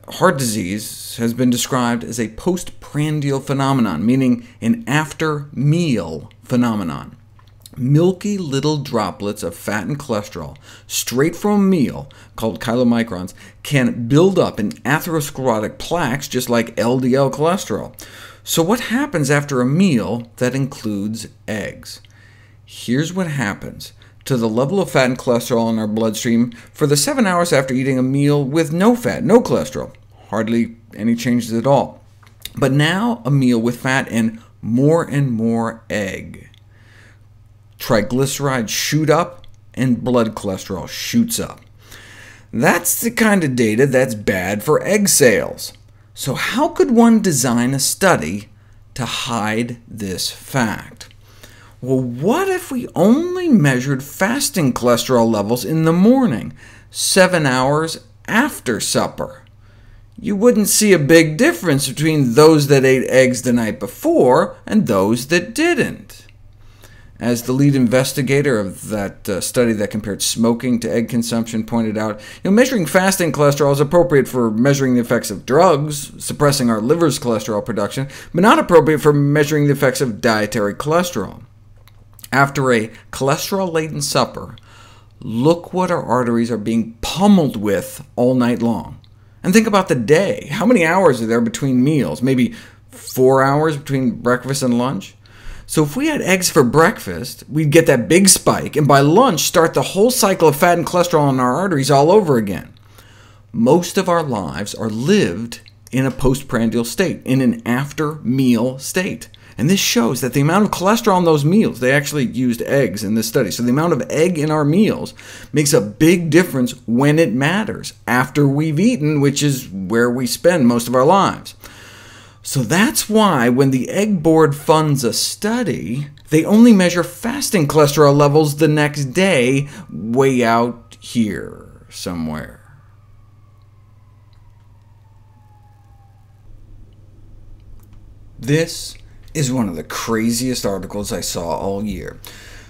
Heart disease has been described as a postprandial phenomenon, meaning an after-meal phenomenon. Milky little droplets of fat and cholesterol, straight from a meal, called chylomicrons, can build up in atherosclerotic plaques just like LDL cholesterol. So what happens after a meal that includes eggs? Here's what happens to the level of fat and cholesterol in our bloodstream for the seven hours after eating a meal with no fat, no cholesterol, hardly any changes at all. But now a meal with fat and more and more egg. Triglycerides shoot up, and blood cholesterol shoots up. That's the kind of data that's bad for egg sales. So how could one design a study to hide this fact? Well, what if we only measured fasting cholesterol levels in the morning, seven hours after supper? You wouldn't see a big difference between those that ate eggs the night before and those that didn't. As the lead investigator of that uh, study that compared smoking to egg consumption pointed out, you know, measuring fasting cholesterol is appropriate for measuring the effects of drugs, suppressing our liver's cholesterol production, but not appropriate for measuring the effects of dietary cholesterol. After a cholesterol-laden supper, look what our arteries are being pummeled with all night long. And think about the day. How many hours are there between meals? Maybe four hours between breakfast and lunch? So if we had eggs for breakfast, we'd get that big spike, and by lunch start the whole cycle of fat and cholesterol in our arteries all over again. Most of our lives are lived in a postprandial state, in an after-meal state. And this shows that the amount of cholesterol in those meals, they actually used eggs in this study, so the amount of egg in our meals makes a big difference when it matters, after we've eaten, which is where we spend most of our lives. So that's why when the Egg Board funds a study, they only measure fasting cholesterol levels the next day, way out here somewhere. This is one of the craziest articles I saw all year.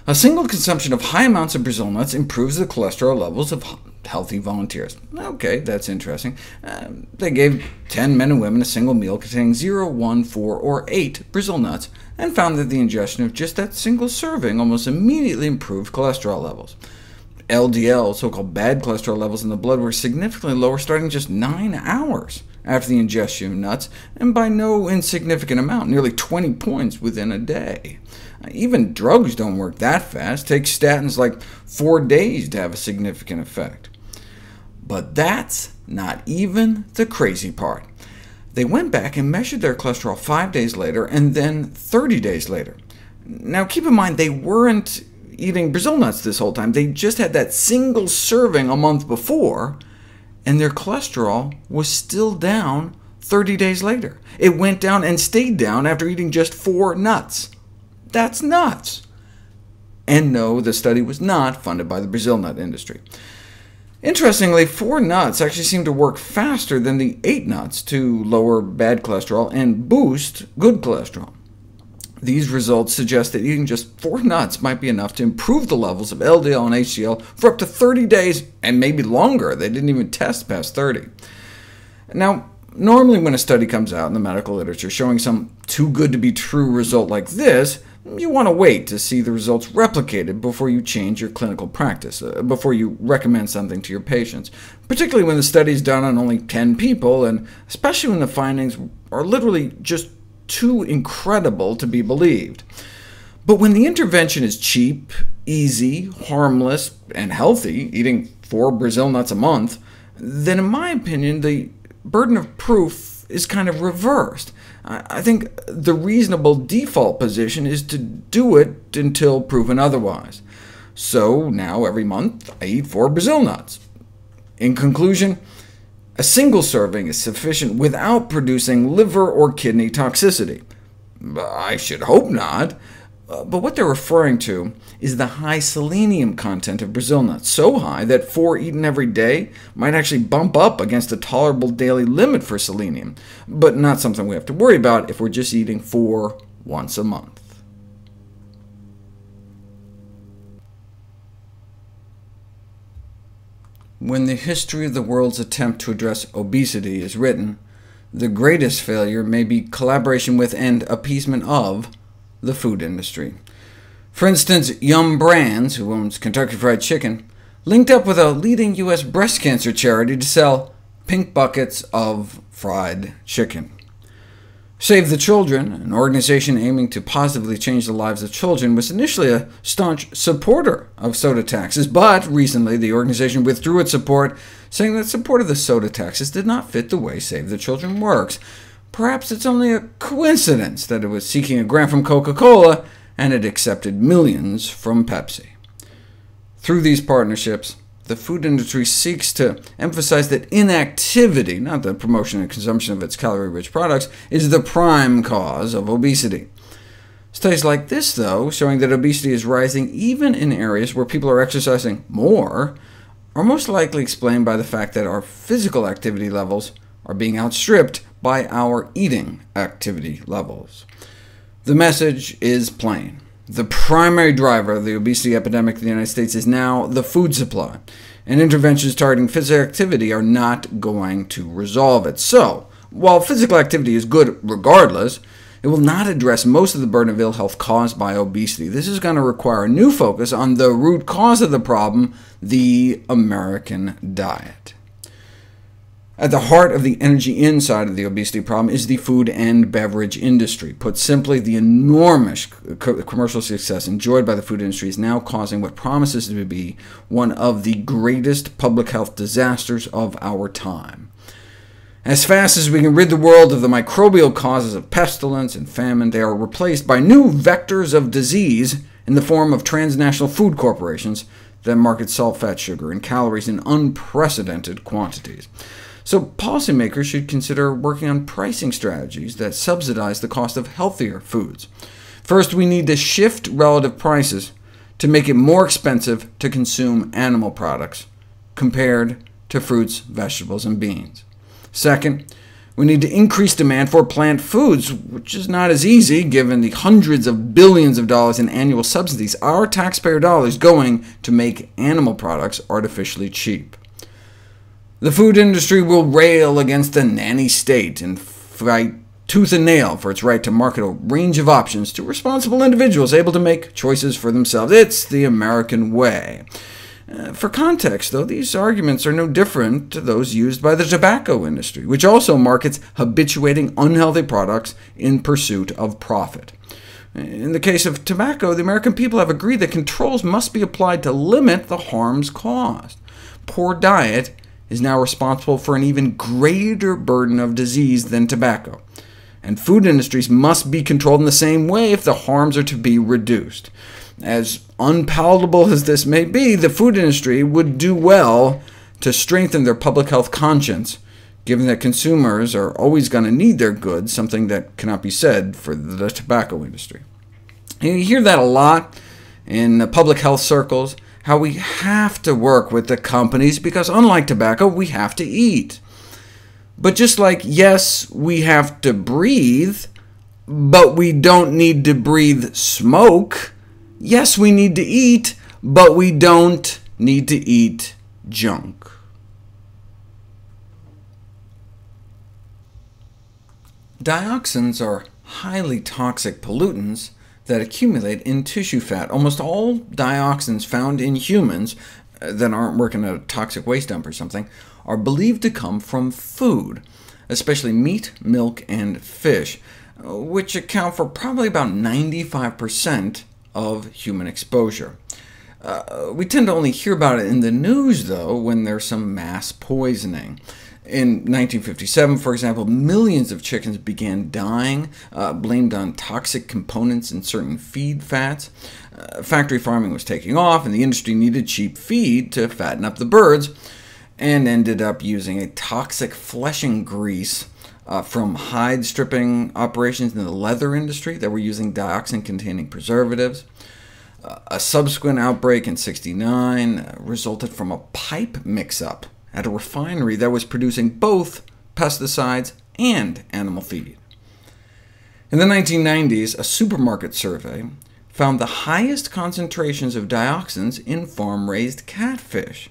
A single consumption of high amounts of Brazil nuts improves the cholesterol levels of healthy volunteers. OK, that's interesting. Uh, they gave 10 men and women a single meal containing 0, 1, 4, or 8 Brazil nuts, and found that the ingestion of just that single serving almost immediately improved cholesterol levels. LDL, so-called bad cholesterol levels in the blood, were significantly lower starting just 9 hours after the ingestion of nuts, and by no insignificant amount, nearly 20 points within a day. Even drugs don't work that fast. Take statins like four days to have a significant effect. But that's not even the crazy part. They went back and measured their cholesterol five days later, and then 30 days later. Now keep in mind, they weren't eating Brazil nuts this whole time. They just had that single serving a month before, and their cholesterol was still down 30 days later. It went down and stayed down after eating just four nuts. That's nuts! And no, the study was not funded by the Brazil nut industry. Interestingly, four nuts actually seem to work faster than the eight nuts to lower bad cholesterol and boost good cholesterol. These results suggest that eating just four nuts might be enough to improve the levels of LDL and HDL for up to 30 days, and maybe longer. They didn't even test past 30. Now, normally when a study comes out in the medical literature showing some too-good-to-be-true result like this, you want to wait to see the results replicated before you change your clinical practice, uh, before you recommend something to your patients, particularly when the study is done on only 10 people, and especially when the findings are literally just too incredible to be believed. But when the intervention is cheap, easy, harmless, and healthy, eating four Brazil nuts a month, then in my opinion, the burden of proof is kind of reversed. I think the reasonable default position is to do it until proven otherwise. So now every month I eat four Brazil nuts. In conclusion, a single serving is sufficient without producing liver or kidney toxicity. I should hope not, Uh, but what they're referring to is the high selenium content of Brazil nuts, so high that four eaten every day might actually bump up against a tolerable daily limit for selenium, but not something we have to worry about if we're just eating four once a month. When the history of the world's attempt to address obesity is written, the greatest failure may be collaboration with and appeasement of the food industry. For instance, Yum Brands, who owns Kentucky Fried Chicken, linked up with a leading U.S. breast cancer charity to sell pink buckets of fried chicken. Save the Children, an organization aiming to positively change the lives of children, was initially a staunch supporter of soda taxes, but recently the organization withdrew its support, saying that support of the soda taxes did not fit the way Save the Children works. Perhaps it's only a coincidence that it was seeking a grant from Coca-Cola, and it accepted millions from Pepsi. Through these partnerships, the food industry seeks to emphasize that inactivity, not the promotion and consumption of its calorie-rich products, is the prime cause of obesity. Studies like this, though, showing that obesity is rising even in areas where people are exercising more, are most likely explained by the fact that our physical activity levels are being outstripped by our eating activity levels. The message is plain. The primary driver of the obesity epidemic in the United States is now the food supply, and interventions targeting physical activity are not going to resolve it. So, while physical activity is good regardless, it will not address most of the burden of ill health caused by obesity. This is going to require a new focus on the root cause of the problem, the American diet. At the heart of the energy inside of the obesity problem is the food and beverage industry. Put simply, the enormous commercial success enjoyed by the food industry is now causing what promises to be one of the greatest public health disasters of our time. As fast as we can rid the world of the microbial causes of pestilence and famine, they are replaced by new vectors of disease in the form of transnational food corporations that market salt, fat, sugar, and calories in unprecedented quantities. So policymakers should consider working on pricing strategies that subsidize the cost of healthier foods. First, we need to shift relative prices to make it more expensive to consume animal products, compared to fruits, vegetables, and beans. Second, we need to increase demand for plant foods, which is not as easy given the hundreds of billions of dollars in annual subsidies our taxpayer dollars going to make animal products artificially cheap. The food industry will rail against the nanny state and fight tooth and nail for its right to market a range of options to responsible individuals able to make choices for themselves. It's the American way. Uh, for context, though, these arguments are no different to those used by the tobacco industry, which also markets habituating unhealthy products in pursuit of profit. In the case of tobacco, the American people have agreed that controls must be applied to limit the harms caused. Poor diet is now responsible for an even greater burden of disease than tobacco, and food industries must be controlled in the same way if the harms are to be reduced. As unpalatable as this may be, the food industry would do well to strengthen their public health conscience, given that consumers are always going to need their goods, something that cannot be said for the tobacco industry. You hear that a lot in public health circles, how we have to work with the companies because, unlike tobacco, we have to eat. But just like, yes, we have to breathe, but we don't need to breathe smoke, yes, we need to eat, but we don't need to eat junk. Dioxins are highly toxic pollutants that accumulate in tissue fat. Almost all dioxins found in humans uh, that aren't working at a toxic waste dump or something are believed to come from food, especially meat, milk, and fish, which account for probably about 95% of human exposure. Uh, we tend to only hear about it in the news, though, when there's some mass poisoning. In 1957, for example, millions of chickens began dying, uh, blamed on toxic components in certain feed fats. Uh, factory farming was taking off, and the industry needed cheap feed to fatten up the birds, and ended up using a toxic fleshing grease uh, from hide stripping operations in the leather industry that were using dioxin-containing preservatives. Uh, a subsequent outbreak in 69 uh, resulted from a pipe mix-up at a refinery that was producing both pesticides and animal feed. In the 1990s, a supermarket survey found the highest concentrations of dioxins in farm-raised catfish.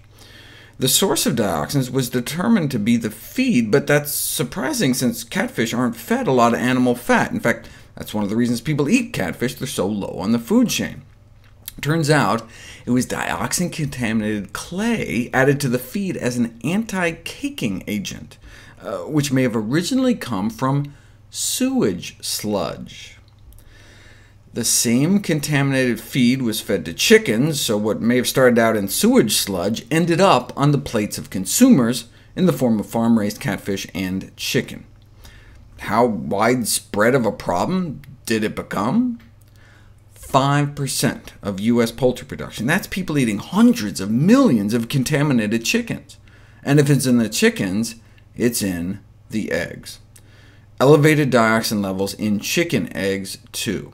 The source of dioxins was determined to be the feed, but that's surprising since catfish aren't fed a lot of animal fat. In fact, that's one of the reasons people eat catfish, they're so low on the food chain. Turns out it was dioxin-contaminated clay added to the feed as an anti-caking agent, uh, which may have originally come from sewage sludge. The same contaminated feed was fed to chickens, so what may have started out in sewage sludge ended up on the plates of consumers in the form of farm-raised catfish and chicken. How widespread of a problem did it become? 5% of U.S. poultry production. That's people eating hundreds of millions of contaminated chickens. And if it's in the chickens, it's in the eggs. Elevated dioxin levels in chicken eggs, too.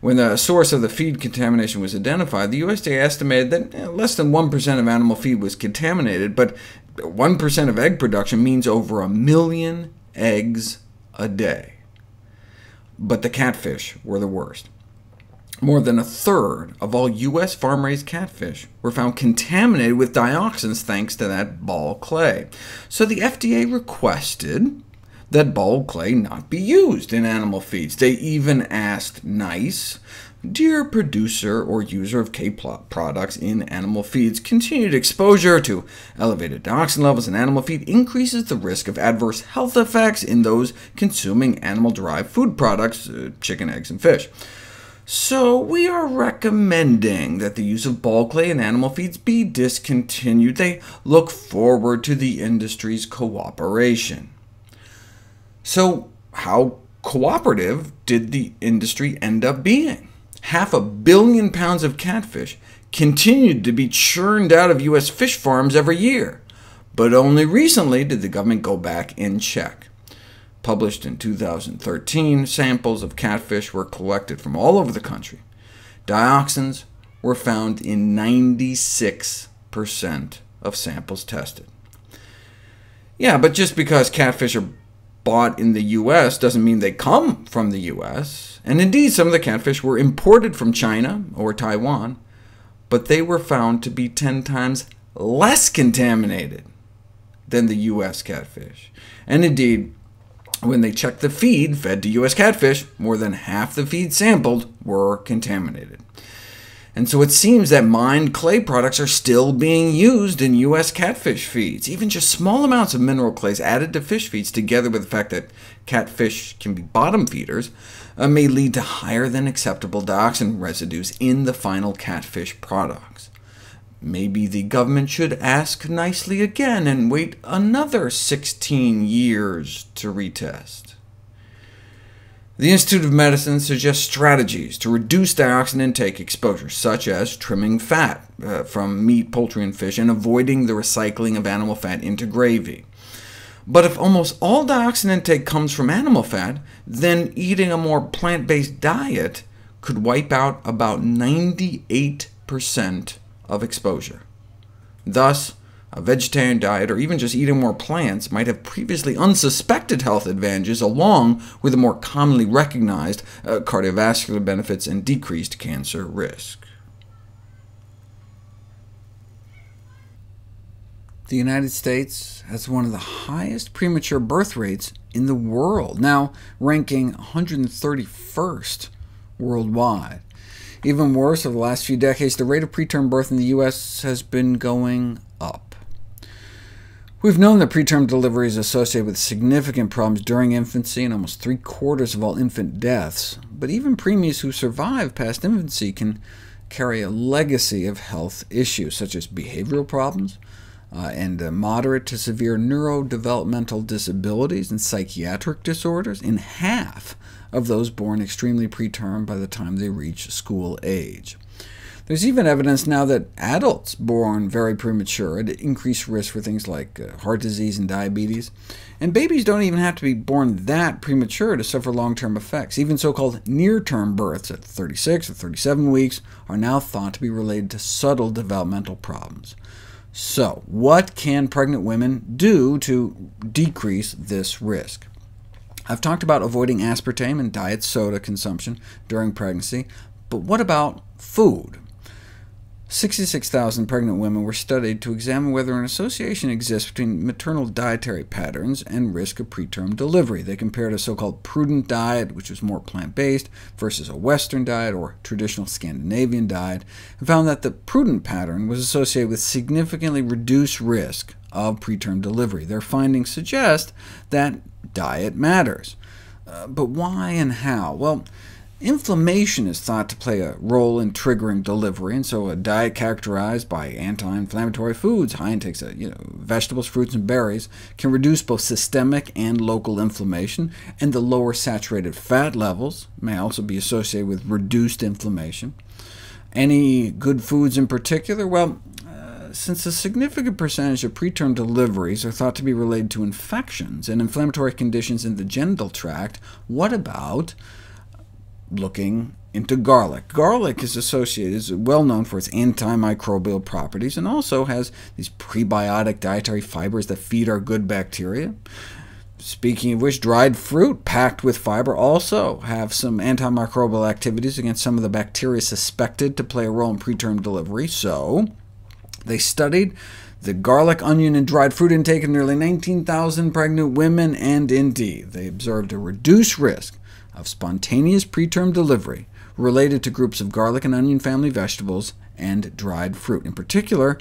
When the source of the feed contamination was identified, the USDA estimated that eh, less than 1% of animal feed was contaminated, but 1% of egg production means over a million eggs a day. But the catfish were the worst. More than a third of all U.S. farm-raised catfish were found contaminated with dioxins thanks to that ball clay. So the FDA requested that ball clay not be used in animal feeds. They even asked NICE, Dear producer or user of K-plot products in animal feeds, continued exposure to elevated dioxin levels in animal feed increases the risk of adverse health effects in those consuming animal-derived food products, uh, chicken, eggs, and fish. So we are recommending that the use of ball clay in animal feeds be discontinued. They look forward to the industry's cooperation. So how cooperative did the industry end up being? Half a billion pounds of catfish continued to be churned out of U.S. fish farms every year, but only recently did the government go back and check. Published in 2013, samples of catfish were collected from all over the country. Dioxins were found in 96% of samples tested. Yeah, but just because catfish are bought in the U.S. doesn't mean they come from the U.S., and indeed some of the catfish were imported from China or Taiwan, but they were found to be 10 times less contaminated than the U.S. catfish. And indeed, when they checked the feed fed to U.S. catfish, more than half the feed sampled were contaminated. And so it seems that mined clay products are still being used in U.S. catfish feeds. Even just small amounts of mineral clays added to fish feeds, together with the fact that catfish can be bottom feeders, uh, may lead to higher than acceptable dioxin residues in the final catfish products. Maybe the government should ask nicely again and wait another 16 years to retest. The Institute of Medicine suggests strategies to reduce dioxin intake exposure, such as trimming fat uh, from meat, poultry, and fish, and avoiding the recycling of animal fat into gravy. But if almost all dioxin intake comes from animal fat, then eating a more plant-based diet could wipe out about 98% of exposure. Thus, a vegetarian diet, or even just eating more plants, might have previously unsuspected health advantages, along with the more commonly recognized uh, cardiovascular benefits and decreased cancer risk. The United States has one of the highest premature birth rates in the world, now ranking 131st worldwide. Even worse, over the last few decades, the rate of preterm birth in the U.S. has been going up. We've known that preterm delivery is associated with significant problems during infancy and almost three-quarters of all infant deaths, but even preemies who survive past infancy can carry a legacy of health issues, such as behavioral problems, uh, and uh, moderate to severe neurodevelopmental disabilities and psychiatric disorders in half of those born extremely preterm by the time they reach school age. There's even evidence now that adults born very premature at increased risk for things like uh, heart disease and diabetes. And babies don't even have to be born that premature to suffer long-term effects. Even so-called near-term births at 36 or 37 weeks are now thought to be related to subtle developmental problems. So, what can pregnant women do to decrease this risk? I've talked about avoiding aspartame and diet soda consumption during pregnancy, but what about food? 66,000 pregnant women were studied to examine whether an association exists between maternal dietary patterns and risk of preterm delivery. They compared a so-called prudent diet, which was more plant-based, versus a Western diet or traditional Scandinavian diet, and found that the prudent pattern was associated with significantly reduced risk of preterm delivery. Their findings suggest that diet matters. Uh, but why and how? Well, Inflammation is thought to play a role in triggering delivery, and so a diet characterized by anti-inflammatory foods, high intakes of you know, vegetables, fruits, and berries, can reduce both systemic and local inflammation, and the lower saturated fat levels may also be associated with reduced inflammation. Any good foods in particular? Well, since a significant percentage of preterm deliveries are thought to be related to infections and inflammatory conditions in the genital tract, what about looking into garlic. Garlic is associated, is well known for its antimicrobial properties, and also has these prebiotic dietary fibers that feed our good bacteria. Speaking of which, dried fruit packed with fiber also have some antimicrobial activities against some of the bacteria suspected to play a role in preterm delivery, so they studied the garlic, onion, and dried fruit intake of nearly 19,000 pregnant women, and indeed, they observed a reduced risk of spontaneous preterm delivery related to groups of garlic and onion family vegetables and dried fruit. In particular,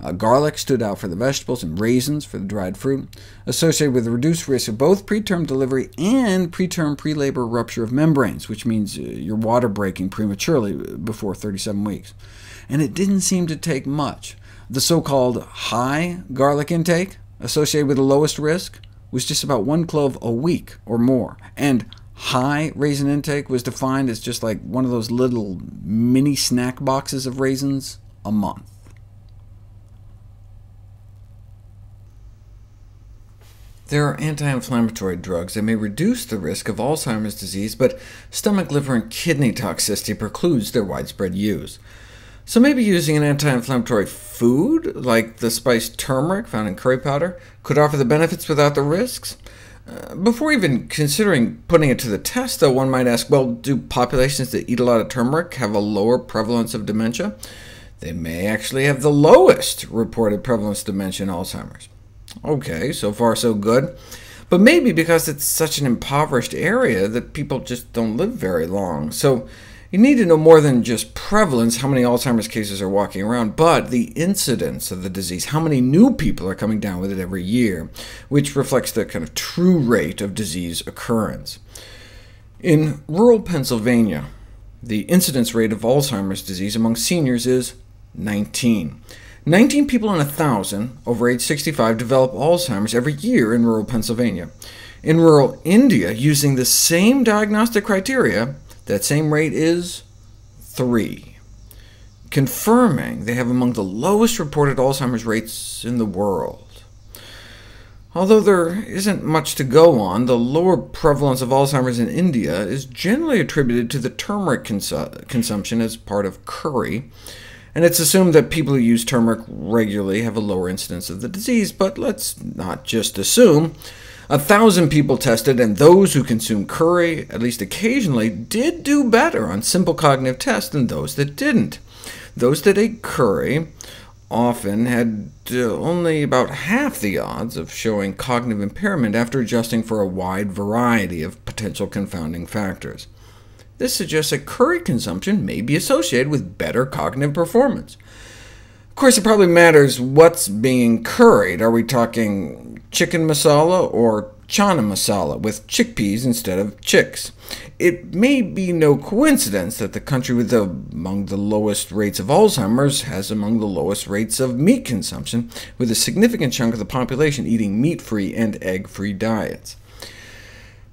uh, garlic stood out for the vegetables and raisins for the dried fruit, associated with a reduced risk of both preterm delivery and preterm prelabor rupture of membranes, which means uh, your water breaking prematurely before 37 weeks. And it didn't seem to take much. The so-called high garlic intake, associated with the lowest risk, was just about one clove a week or more, and High raisin intake was defined as just like one of those little mini snack boxes of raisins a month. There are anti-inflammatory drugs that may reduce the risk of Alzheimer's disease, but stomach, liver, and kidney toxicity precludes their widespread use. So maybe using an anti-inflammatory food, like the spice turmeric found in curry powder, could offer the benefits without the risks? Uh, before even considering putting it to the test, though, one might ask, well, do populations that eat a lot of turmeric have a lower prevalence of dementia? They may actually have the lowest reported prevalence of dementia in Alzheimer's. OK, so far so good. But maybe because it's such an impoverished area that people just don't live very long. So you need to know more than just prevalence, how many Alzheimer's cases are walking around, but the incidence of the disease, how many new people are coming down with it every year, which reflects the kind of true rate of disease occurrence. In rural Pennsylvania, the incidence rate of Alzheimer's disease among seniors is 19. 19 people in 1,000 over age 65 develop Alzheimer's every year in rural Pennsylvania. In rural India, using the same diagnostic criteria, that same rate is 3, confirming they have among the lowest reported Alzheimer's rates in the world. Although there isn't much to go on, the lower prevalence of Alzheimer's in India is generally attributed to the turmeric consu consumption as part of curry, and it's assumed that people who use turmeric regularly have a lower incidence of the disease, but let's not just assume. A thousand people tested, and those who consumed curry, at least occasionally, did do better on simple cognitive tests than those that didn't. Those that ate curry often had uh, only about half the odds of showing cognitive impairment after adjusting for a wide variety of potential confounding factors. This suggests that curry consumption may be associated with better cognitive performance. Of course, it probably matters what's being curried. Are we talking chicken masala or chana masala with chickpeas instead of chicks. It may be no coincidence that the country with the, among the lowest rates of Alzheimer's has among the lowest rates of meat consumption, with a significant chunk of the population eating meat-free and egg-free diets.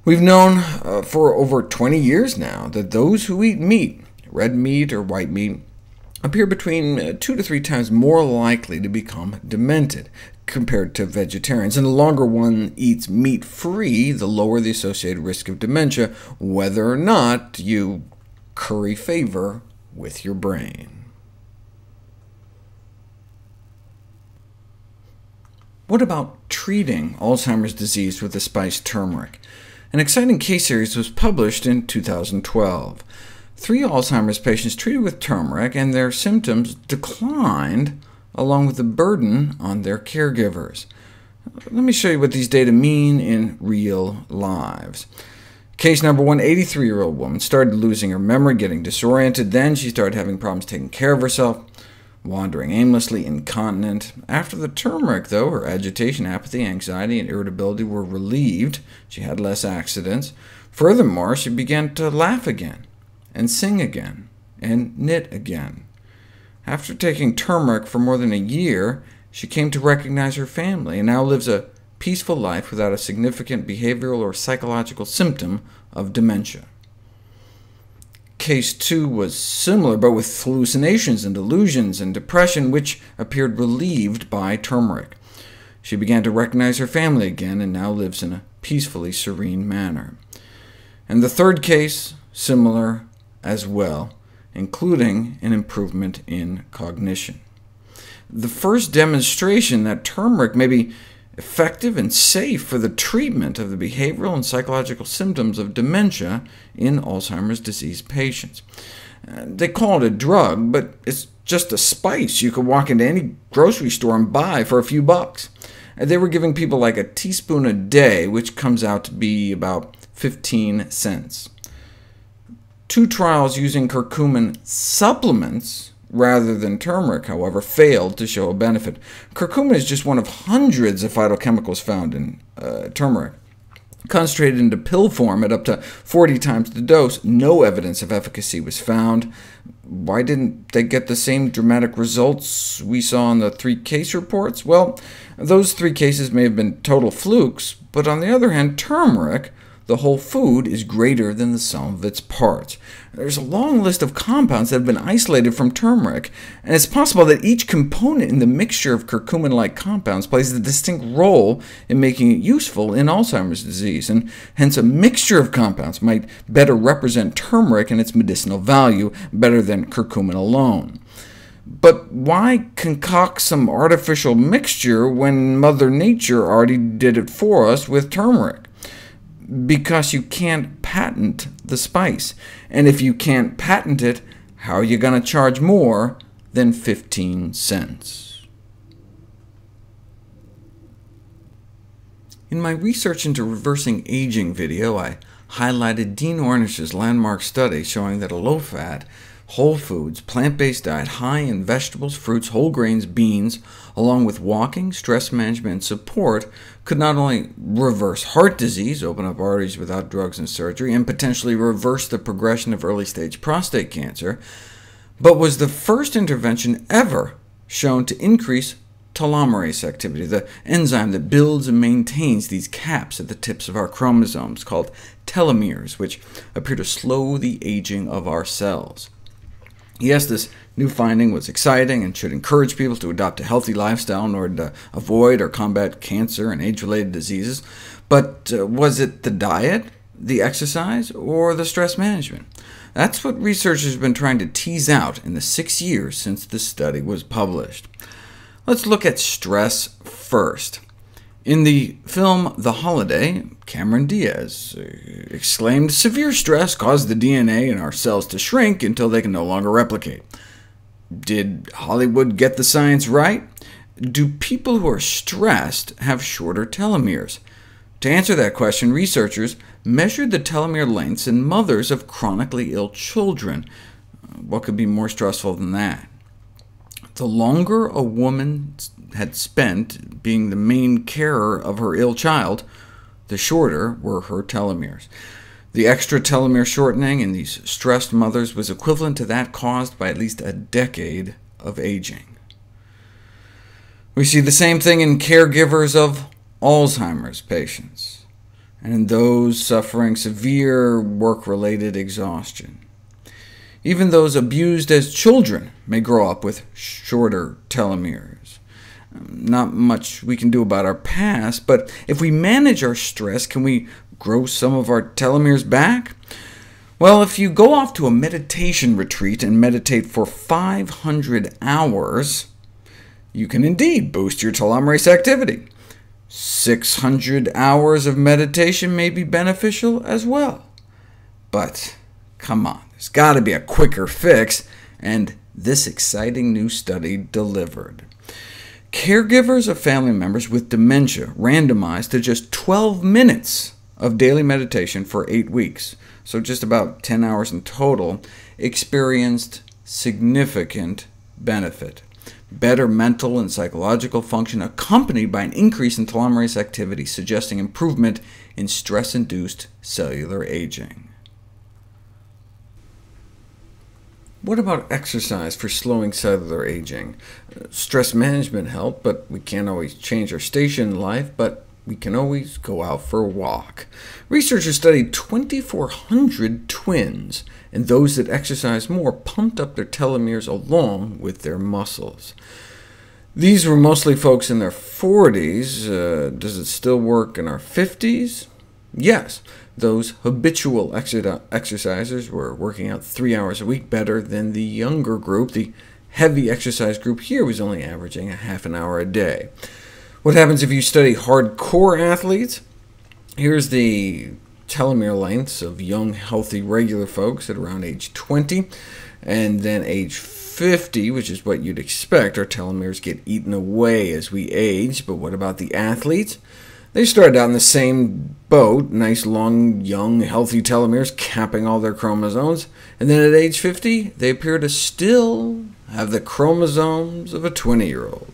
We've known uh, for over 20 years now that those who eat meat, red meat or white meat, appear between uh, two to three times more likely to become demented compared to vegetarians, and the longer one eats meat-free, the lower the associated risk of dementia, whether or not you curry favor with your brain. What about treating Alzheimer's disease with the spice turmeric? An exciting case series was published in 2012. Three Alzheimer's patients treated with turmeric, and their symptoms declined along with the burden on their caregivers. Let me show you what these data mean in real lives. Case number one, 83-year-old woman started losing her memory, getting disoriented. Then she started having problems taking care of herself, wandering aimlessly, incontinent. After the turmeric, though, her agitation, apathy, anxiety, and irritability were relieved. She had less accidents. Furthermore, she began to laugh again, and sing again, and knit again. After taking turmeric for more than a year, she came to recognize her family, and now lives a peaceful life without a significant behavioral or psychological symptom of dementia. Case 2 was similar, but with hallucinations and delusions and depression, which appeared relieved by turmeric. She began to recognize her family again, and now lives in a peacefully serene manner. And the third case, similar as well including an improvement in cognition. The first demonstration that turmeric may be effective and safe for the treatment of the behavioral and psychological symptoms of dementia in Alzheimer's disease patients. Uh, they call it a drug, but it's just a spice you could walk into any grocery store and buy for a few bucks. Uh, they were giving people like a teaspoon a day, which comes out to be about 15 cents. Two trials using curcumin supplements rather than turmeric, however, failed to show a benefit. Curcumin is just one of hundreds of phytochemicals found in uh, turmeric. Concentrated into pill form at up to 40 times the dose, no evidence of efficacy was found. Why didn't they get the same dramatic results we saw in the three case reports? Well, those three cases may have been total flukes, but on the other hand, turmeric the whole food is greater than the sum of its parts. There's a long list of compounds that have been isolated from turmeric, and it's possible that each component in the mixture of curcumin-like compounds plays a distinct role in making it useful in Alzheimer's disease, and hence a mixture of compounds might better represent turmeric and its medicinal value, better than curcumin alone. But why concoct some artificial mixture when Mother Nature already did it for us with turmeric? Because you can't patent the spice. And if you can't patent it, how are you going to charge more than 15 cents? In my research into reversing aging video, I highlighted Dean Ornish's landmark study showing that a low-fat, whole foods, plant-based diet high in vegetables, fruits, whole grains, beans, along with walking, stress management, and support, could not only reverse heart disease, open up arteries without drugs and surgery, and potentially reverse the progression of early-stage prostate cancer, but was the first intervention ever shown to increase telomerase activity, the enzyme that builds and maintains these caps at the tips of our chromosomes, called telomeres, which appear to slow the aging of our cells. Yes, this new finding was exciting and should encourage people to adopt a healthy lifestyle in order to avoid or combat cancer and age-related diseases. But uh, was it the diet, the exercise, or the stress management? That's what researchers have been trying to tease out in the six years since this study was published. Let's look at stress first. In the film The Holiday, Cameron Diaz uh, exclaimed, severe stress caused the DNA in our cells to shrink until they can no longer replicate. Did Hollywood get the science right? Do people who are stressed have shorter telomeres? To answer that question, researchers measured the telomere lengths in mothers of chronically ill children. What could be more stressful than that? The longer a woman had spent being the main carer of her ill child, the shorter were her telomeres. The extra telomere shortening in these stressed mothers was equivalent to that caused by at least a decade of aging. We see the same thing in caregivers of Alzheimer's patients, and in those suffering severe work-related exhaustion. Even those abused as children may grow up with shorter telomeres. Not much we can do about our past, but if we manage our stress, can we grow some of our telomeres back? Well, if you go off to a meditation retreat and meditate for 500 hours, you can indeed boost your telomerase activity. 600 hours of meditation may be beneficial as well. But come on, there's got to be a quicker fix, and this exciting new study delivered. Caregivers of family members with dementia randomized to just 12 minutes of daily meditation for 8 weeks, so just about 10 hours in total, experienced significant benefit. Better mental and psychological function accompanied by an increase in telomerase activity, suggesting improvement in stress-induced cellular aging. What about exercise for slowing cellular aging? Stress management help, but we can't always change our station in life, but we can always go out for a walk. Researchers studied 2,400 twins, and those that exercised more pumped up their telomeres along with their muscles. These were mostly folks in their 40s. Uh, does it still work in our 50s? Yes, those habitual exercisers were working out three hours a week better than the younger group. The heavy exercise group here was only averaging a half an hour a day. What happens if you study hardcore athletes? Here's the telomere lengths of young, healthy, regular folks at around age 20, and then age 50, which is what you'd expect. Our telomeres get eaten away as we age, but what about the athletes? They started out in the same boat, nice long, young, healthy telomeres capping all their chromosomes, and then at age 50, they appear to still have the chromosomes of a 20-year-old.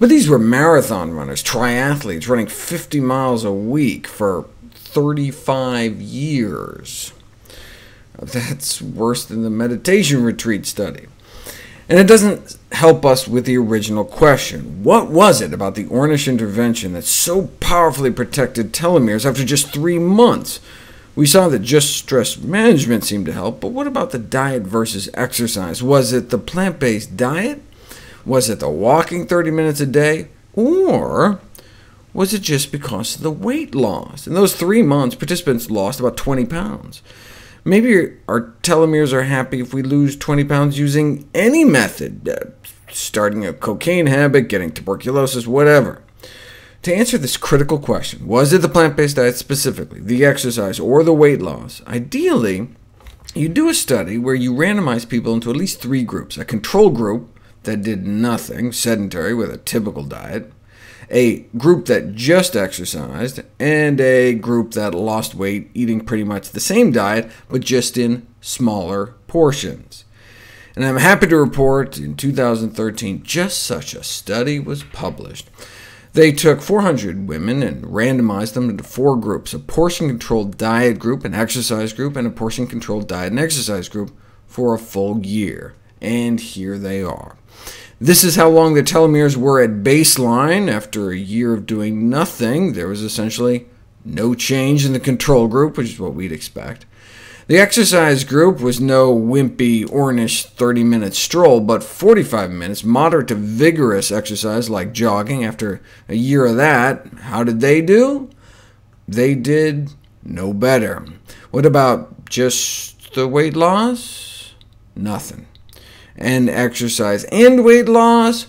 But these were marathon runners, triathletes, running 50 miles a week for 35 years. That's worse than the meditation retreat study. And it doesn't help us with the original question. What was it about the Ornish intervention that so powerfully protected telomeres after just three months? We saw that just stress management seemed to help, but what about the diet versus exercise? Was it the plant-based diet? Was it the walking 30 minutes a day? Or was it just because of the weight loss? In those three months, participants lost about 20 pounds. Maybe our telomeres are happy if we lose 20 pounds using any method, uh, starting a cocaine habit, getting tuberculosis, whatever. To answer this critical question, was it the plant-based diet specifically, the exercise, or the weight loss? Ideally, you do a study where you randomize people into at least three groups, a control group that did nothing, sedentary with a typical diet, a group that just exercised, and a group that lost weight eating pretty much the same diet, but just in smaller portions. And I'm happy to report in 2013 just such a study was published. They took 400 women and randomized them into four groups, a portion-controlled diet group, an exercise group, and a portion-controlled diet and exercise group for a full year. And here they are. This is how long the telomeres were at baseline. After a year of doing nothing, there was essentially no change in the control group, which is what we'd expect. The exercise group was no wimpy, Ornish 30-minute stroll, but 45 minutes, moderate to vigorous exercise like jogging. After a year of that, how did they do? They did no better. What about just the weight loss? Nothing and exercise and weight loss,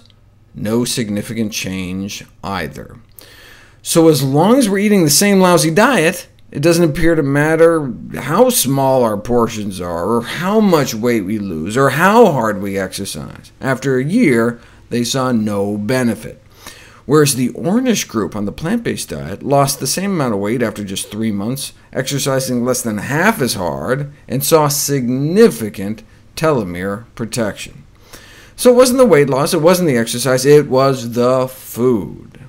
no significant change either. So as long as we're eating the same lousy diet, it doesn't appear to matter how small our portions are, or how much weight we lose, or how hard we exercise. After a year, they saw no benefit. Whereas the Ornish group on the plant-based diet lost the same amount of weight after just three months, exercising less than half as hard, and saw significant telomere protection. So it wasn't the weight loss, it wasn't the exercise, it was the food.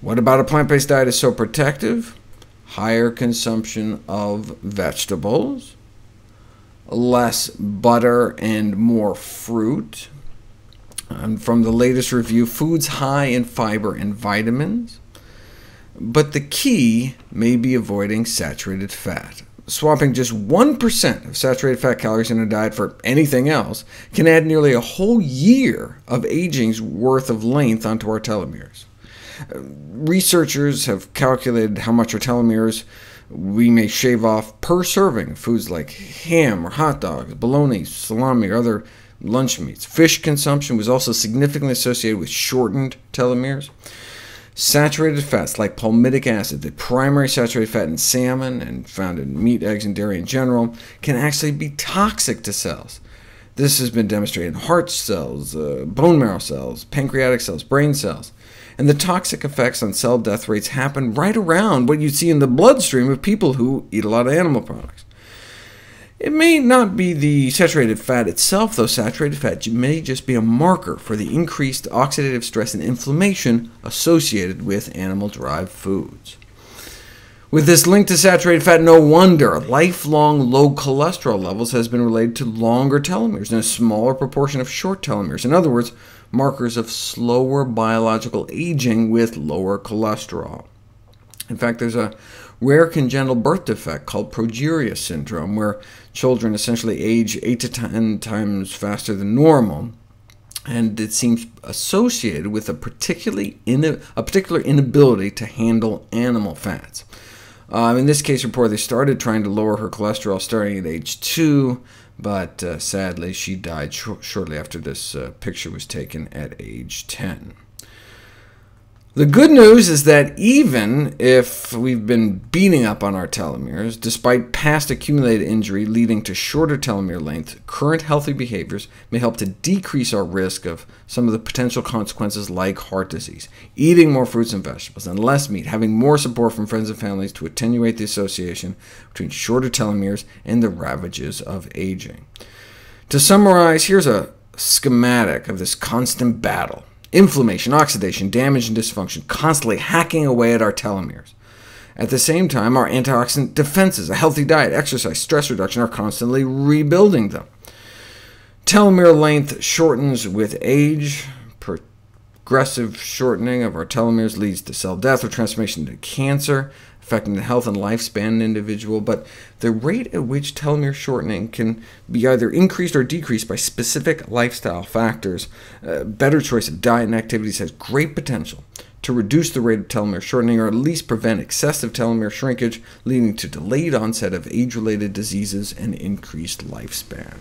What about a plant-based diet is so protective? Higher consumption of vegetables, less butter and more fruit. And from the latest review, foods high in fiber and vitamins. But the key may be avoiding saturated fat. Swapping just 1% of saturated fat calories in a diet for anything else can add nearly a whole year of aging's worth of length onto our telomeres. Researchers have calculated how much our telomeres we may shave off per serving of foods like ham or hot dogs, bologna, salami, or other lunch meats. Fish consumption was also significantly associated with shortened telomeres. Saturated fats like palmitic acid, the primary saturated fat in salmon and found in meat, eggs, and dairy in general, can actually be toxic to cells. This has been demonstrated in heart cells, uh, bone marrow cells, pancreatic cells, brain cells. And the toxic effects on cell death rates happen right around what you see in the bloodstream of people who eat a lot of animal products. It may not be the saturated fat itself, though saturated fat may just be a marker for the increased oxidative stress and inflammation associated with animal-derived foods. With this link to saturated fat, no wonder lifelong low cholesterol levels has been related to longer telomeres and a smaller proportion of short telomeres. In other words, markers of slower biological aging with lower cholesterol. In fact, there's a rare congenital birth defect called progeria syndrome, where children essentially age 8 to 10 times faster than normal, and it seems associated with a, particularly a particular inability to handle animal fats. Uh, in this case report, they started trying to lower her cholesterol starting at age 2, but uh, sadly she died sh shortly after this uh, picture was taken at age 10. The good news is that even if we've been beating up on our telomeres, despite past accumulated injury leading to shorter telomere length, current healthy behaviors may help to decrease our risk of some of the potential consequences like heart disease. Eating more fruits and vegetables and less meat, having more support from friends and families to attenuate the association between shorter telomeres and the ravages of aging. To summarize, here's a schematic of this constant battle inflammation, oxidation, damage, and dysfunction, constantly hacking away at our telomeres. At the same time, our antioxidant defenses, a healthy diet, exercise, stress reduction are constantly rebuilding them. Telomere length shortens with age. Progressive shortening of our telomeres leads to cell death or transformation to cancer affecting the health and lifespan of an individual, but the rate at which telomere shortening can be either increased or decreased by specific lifestyle factors. A better choice of diet and activities has great potential to reduce the rate of telomere shortening, or at least prevent excessive telomere shrinkage, leading to delayed onset of age-related diseases and increased lifespan.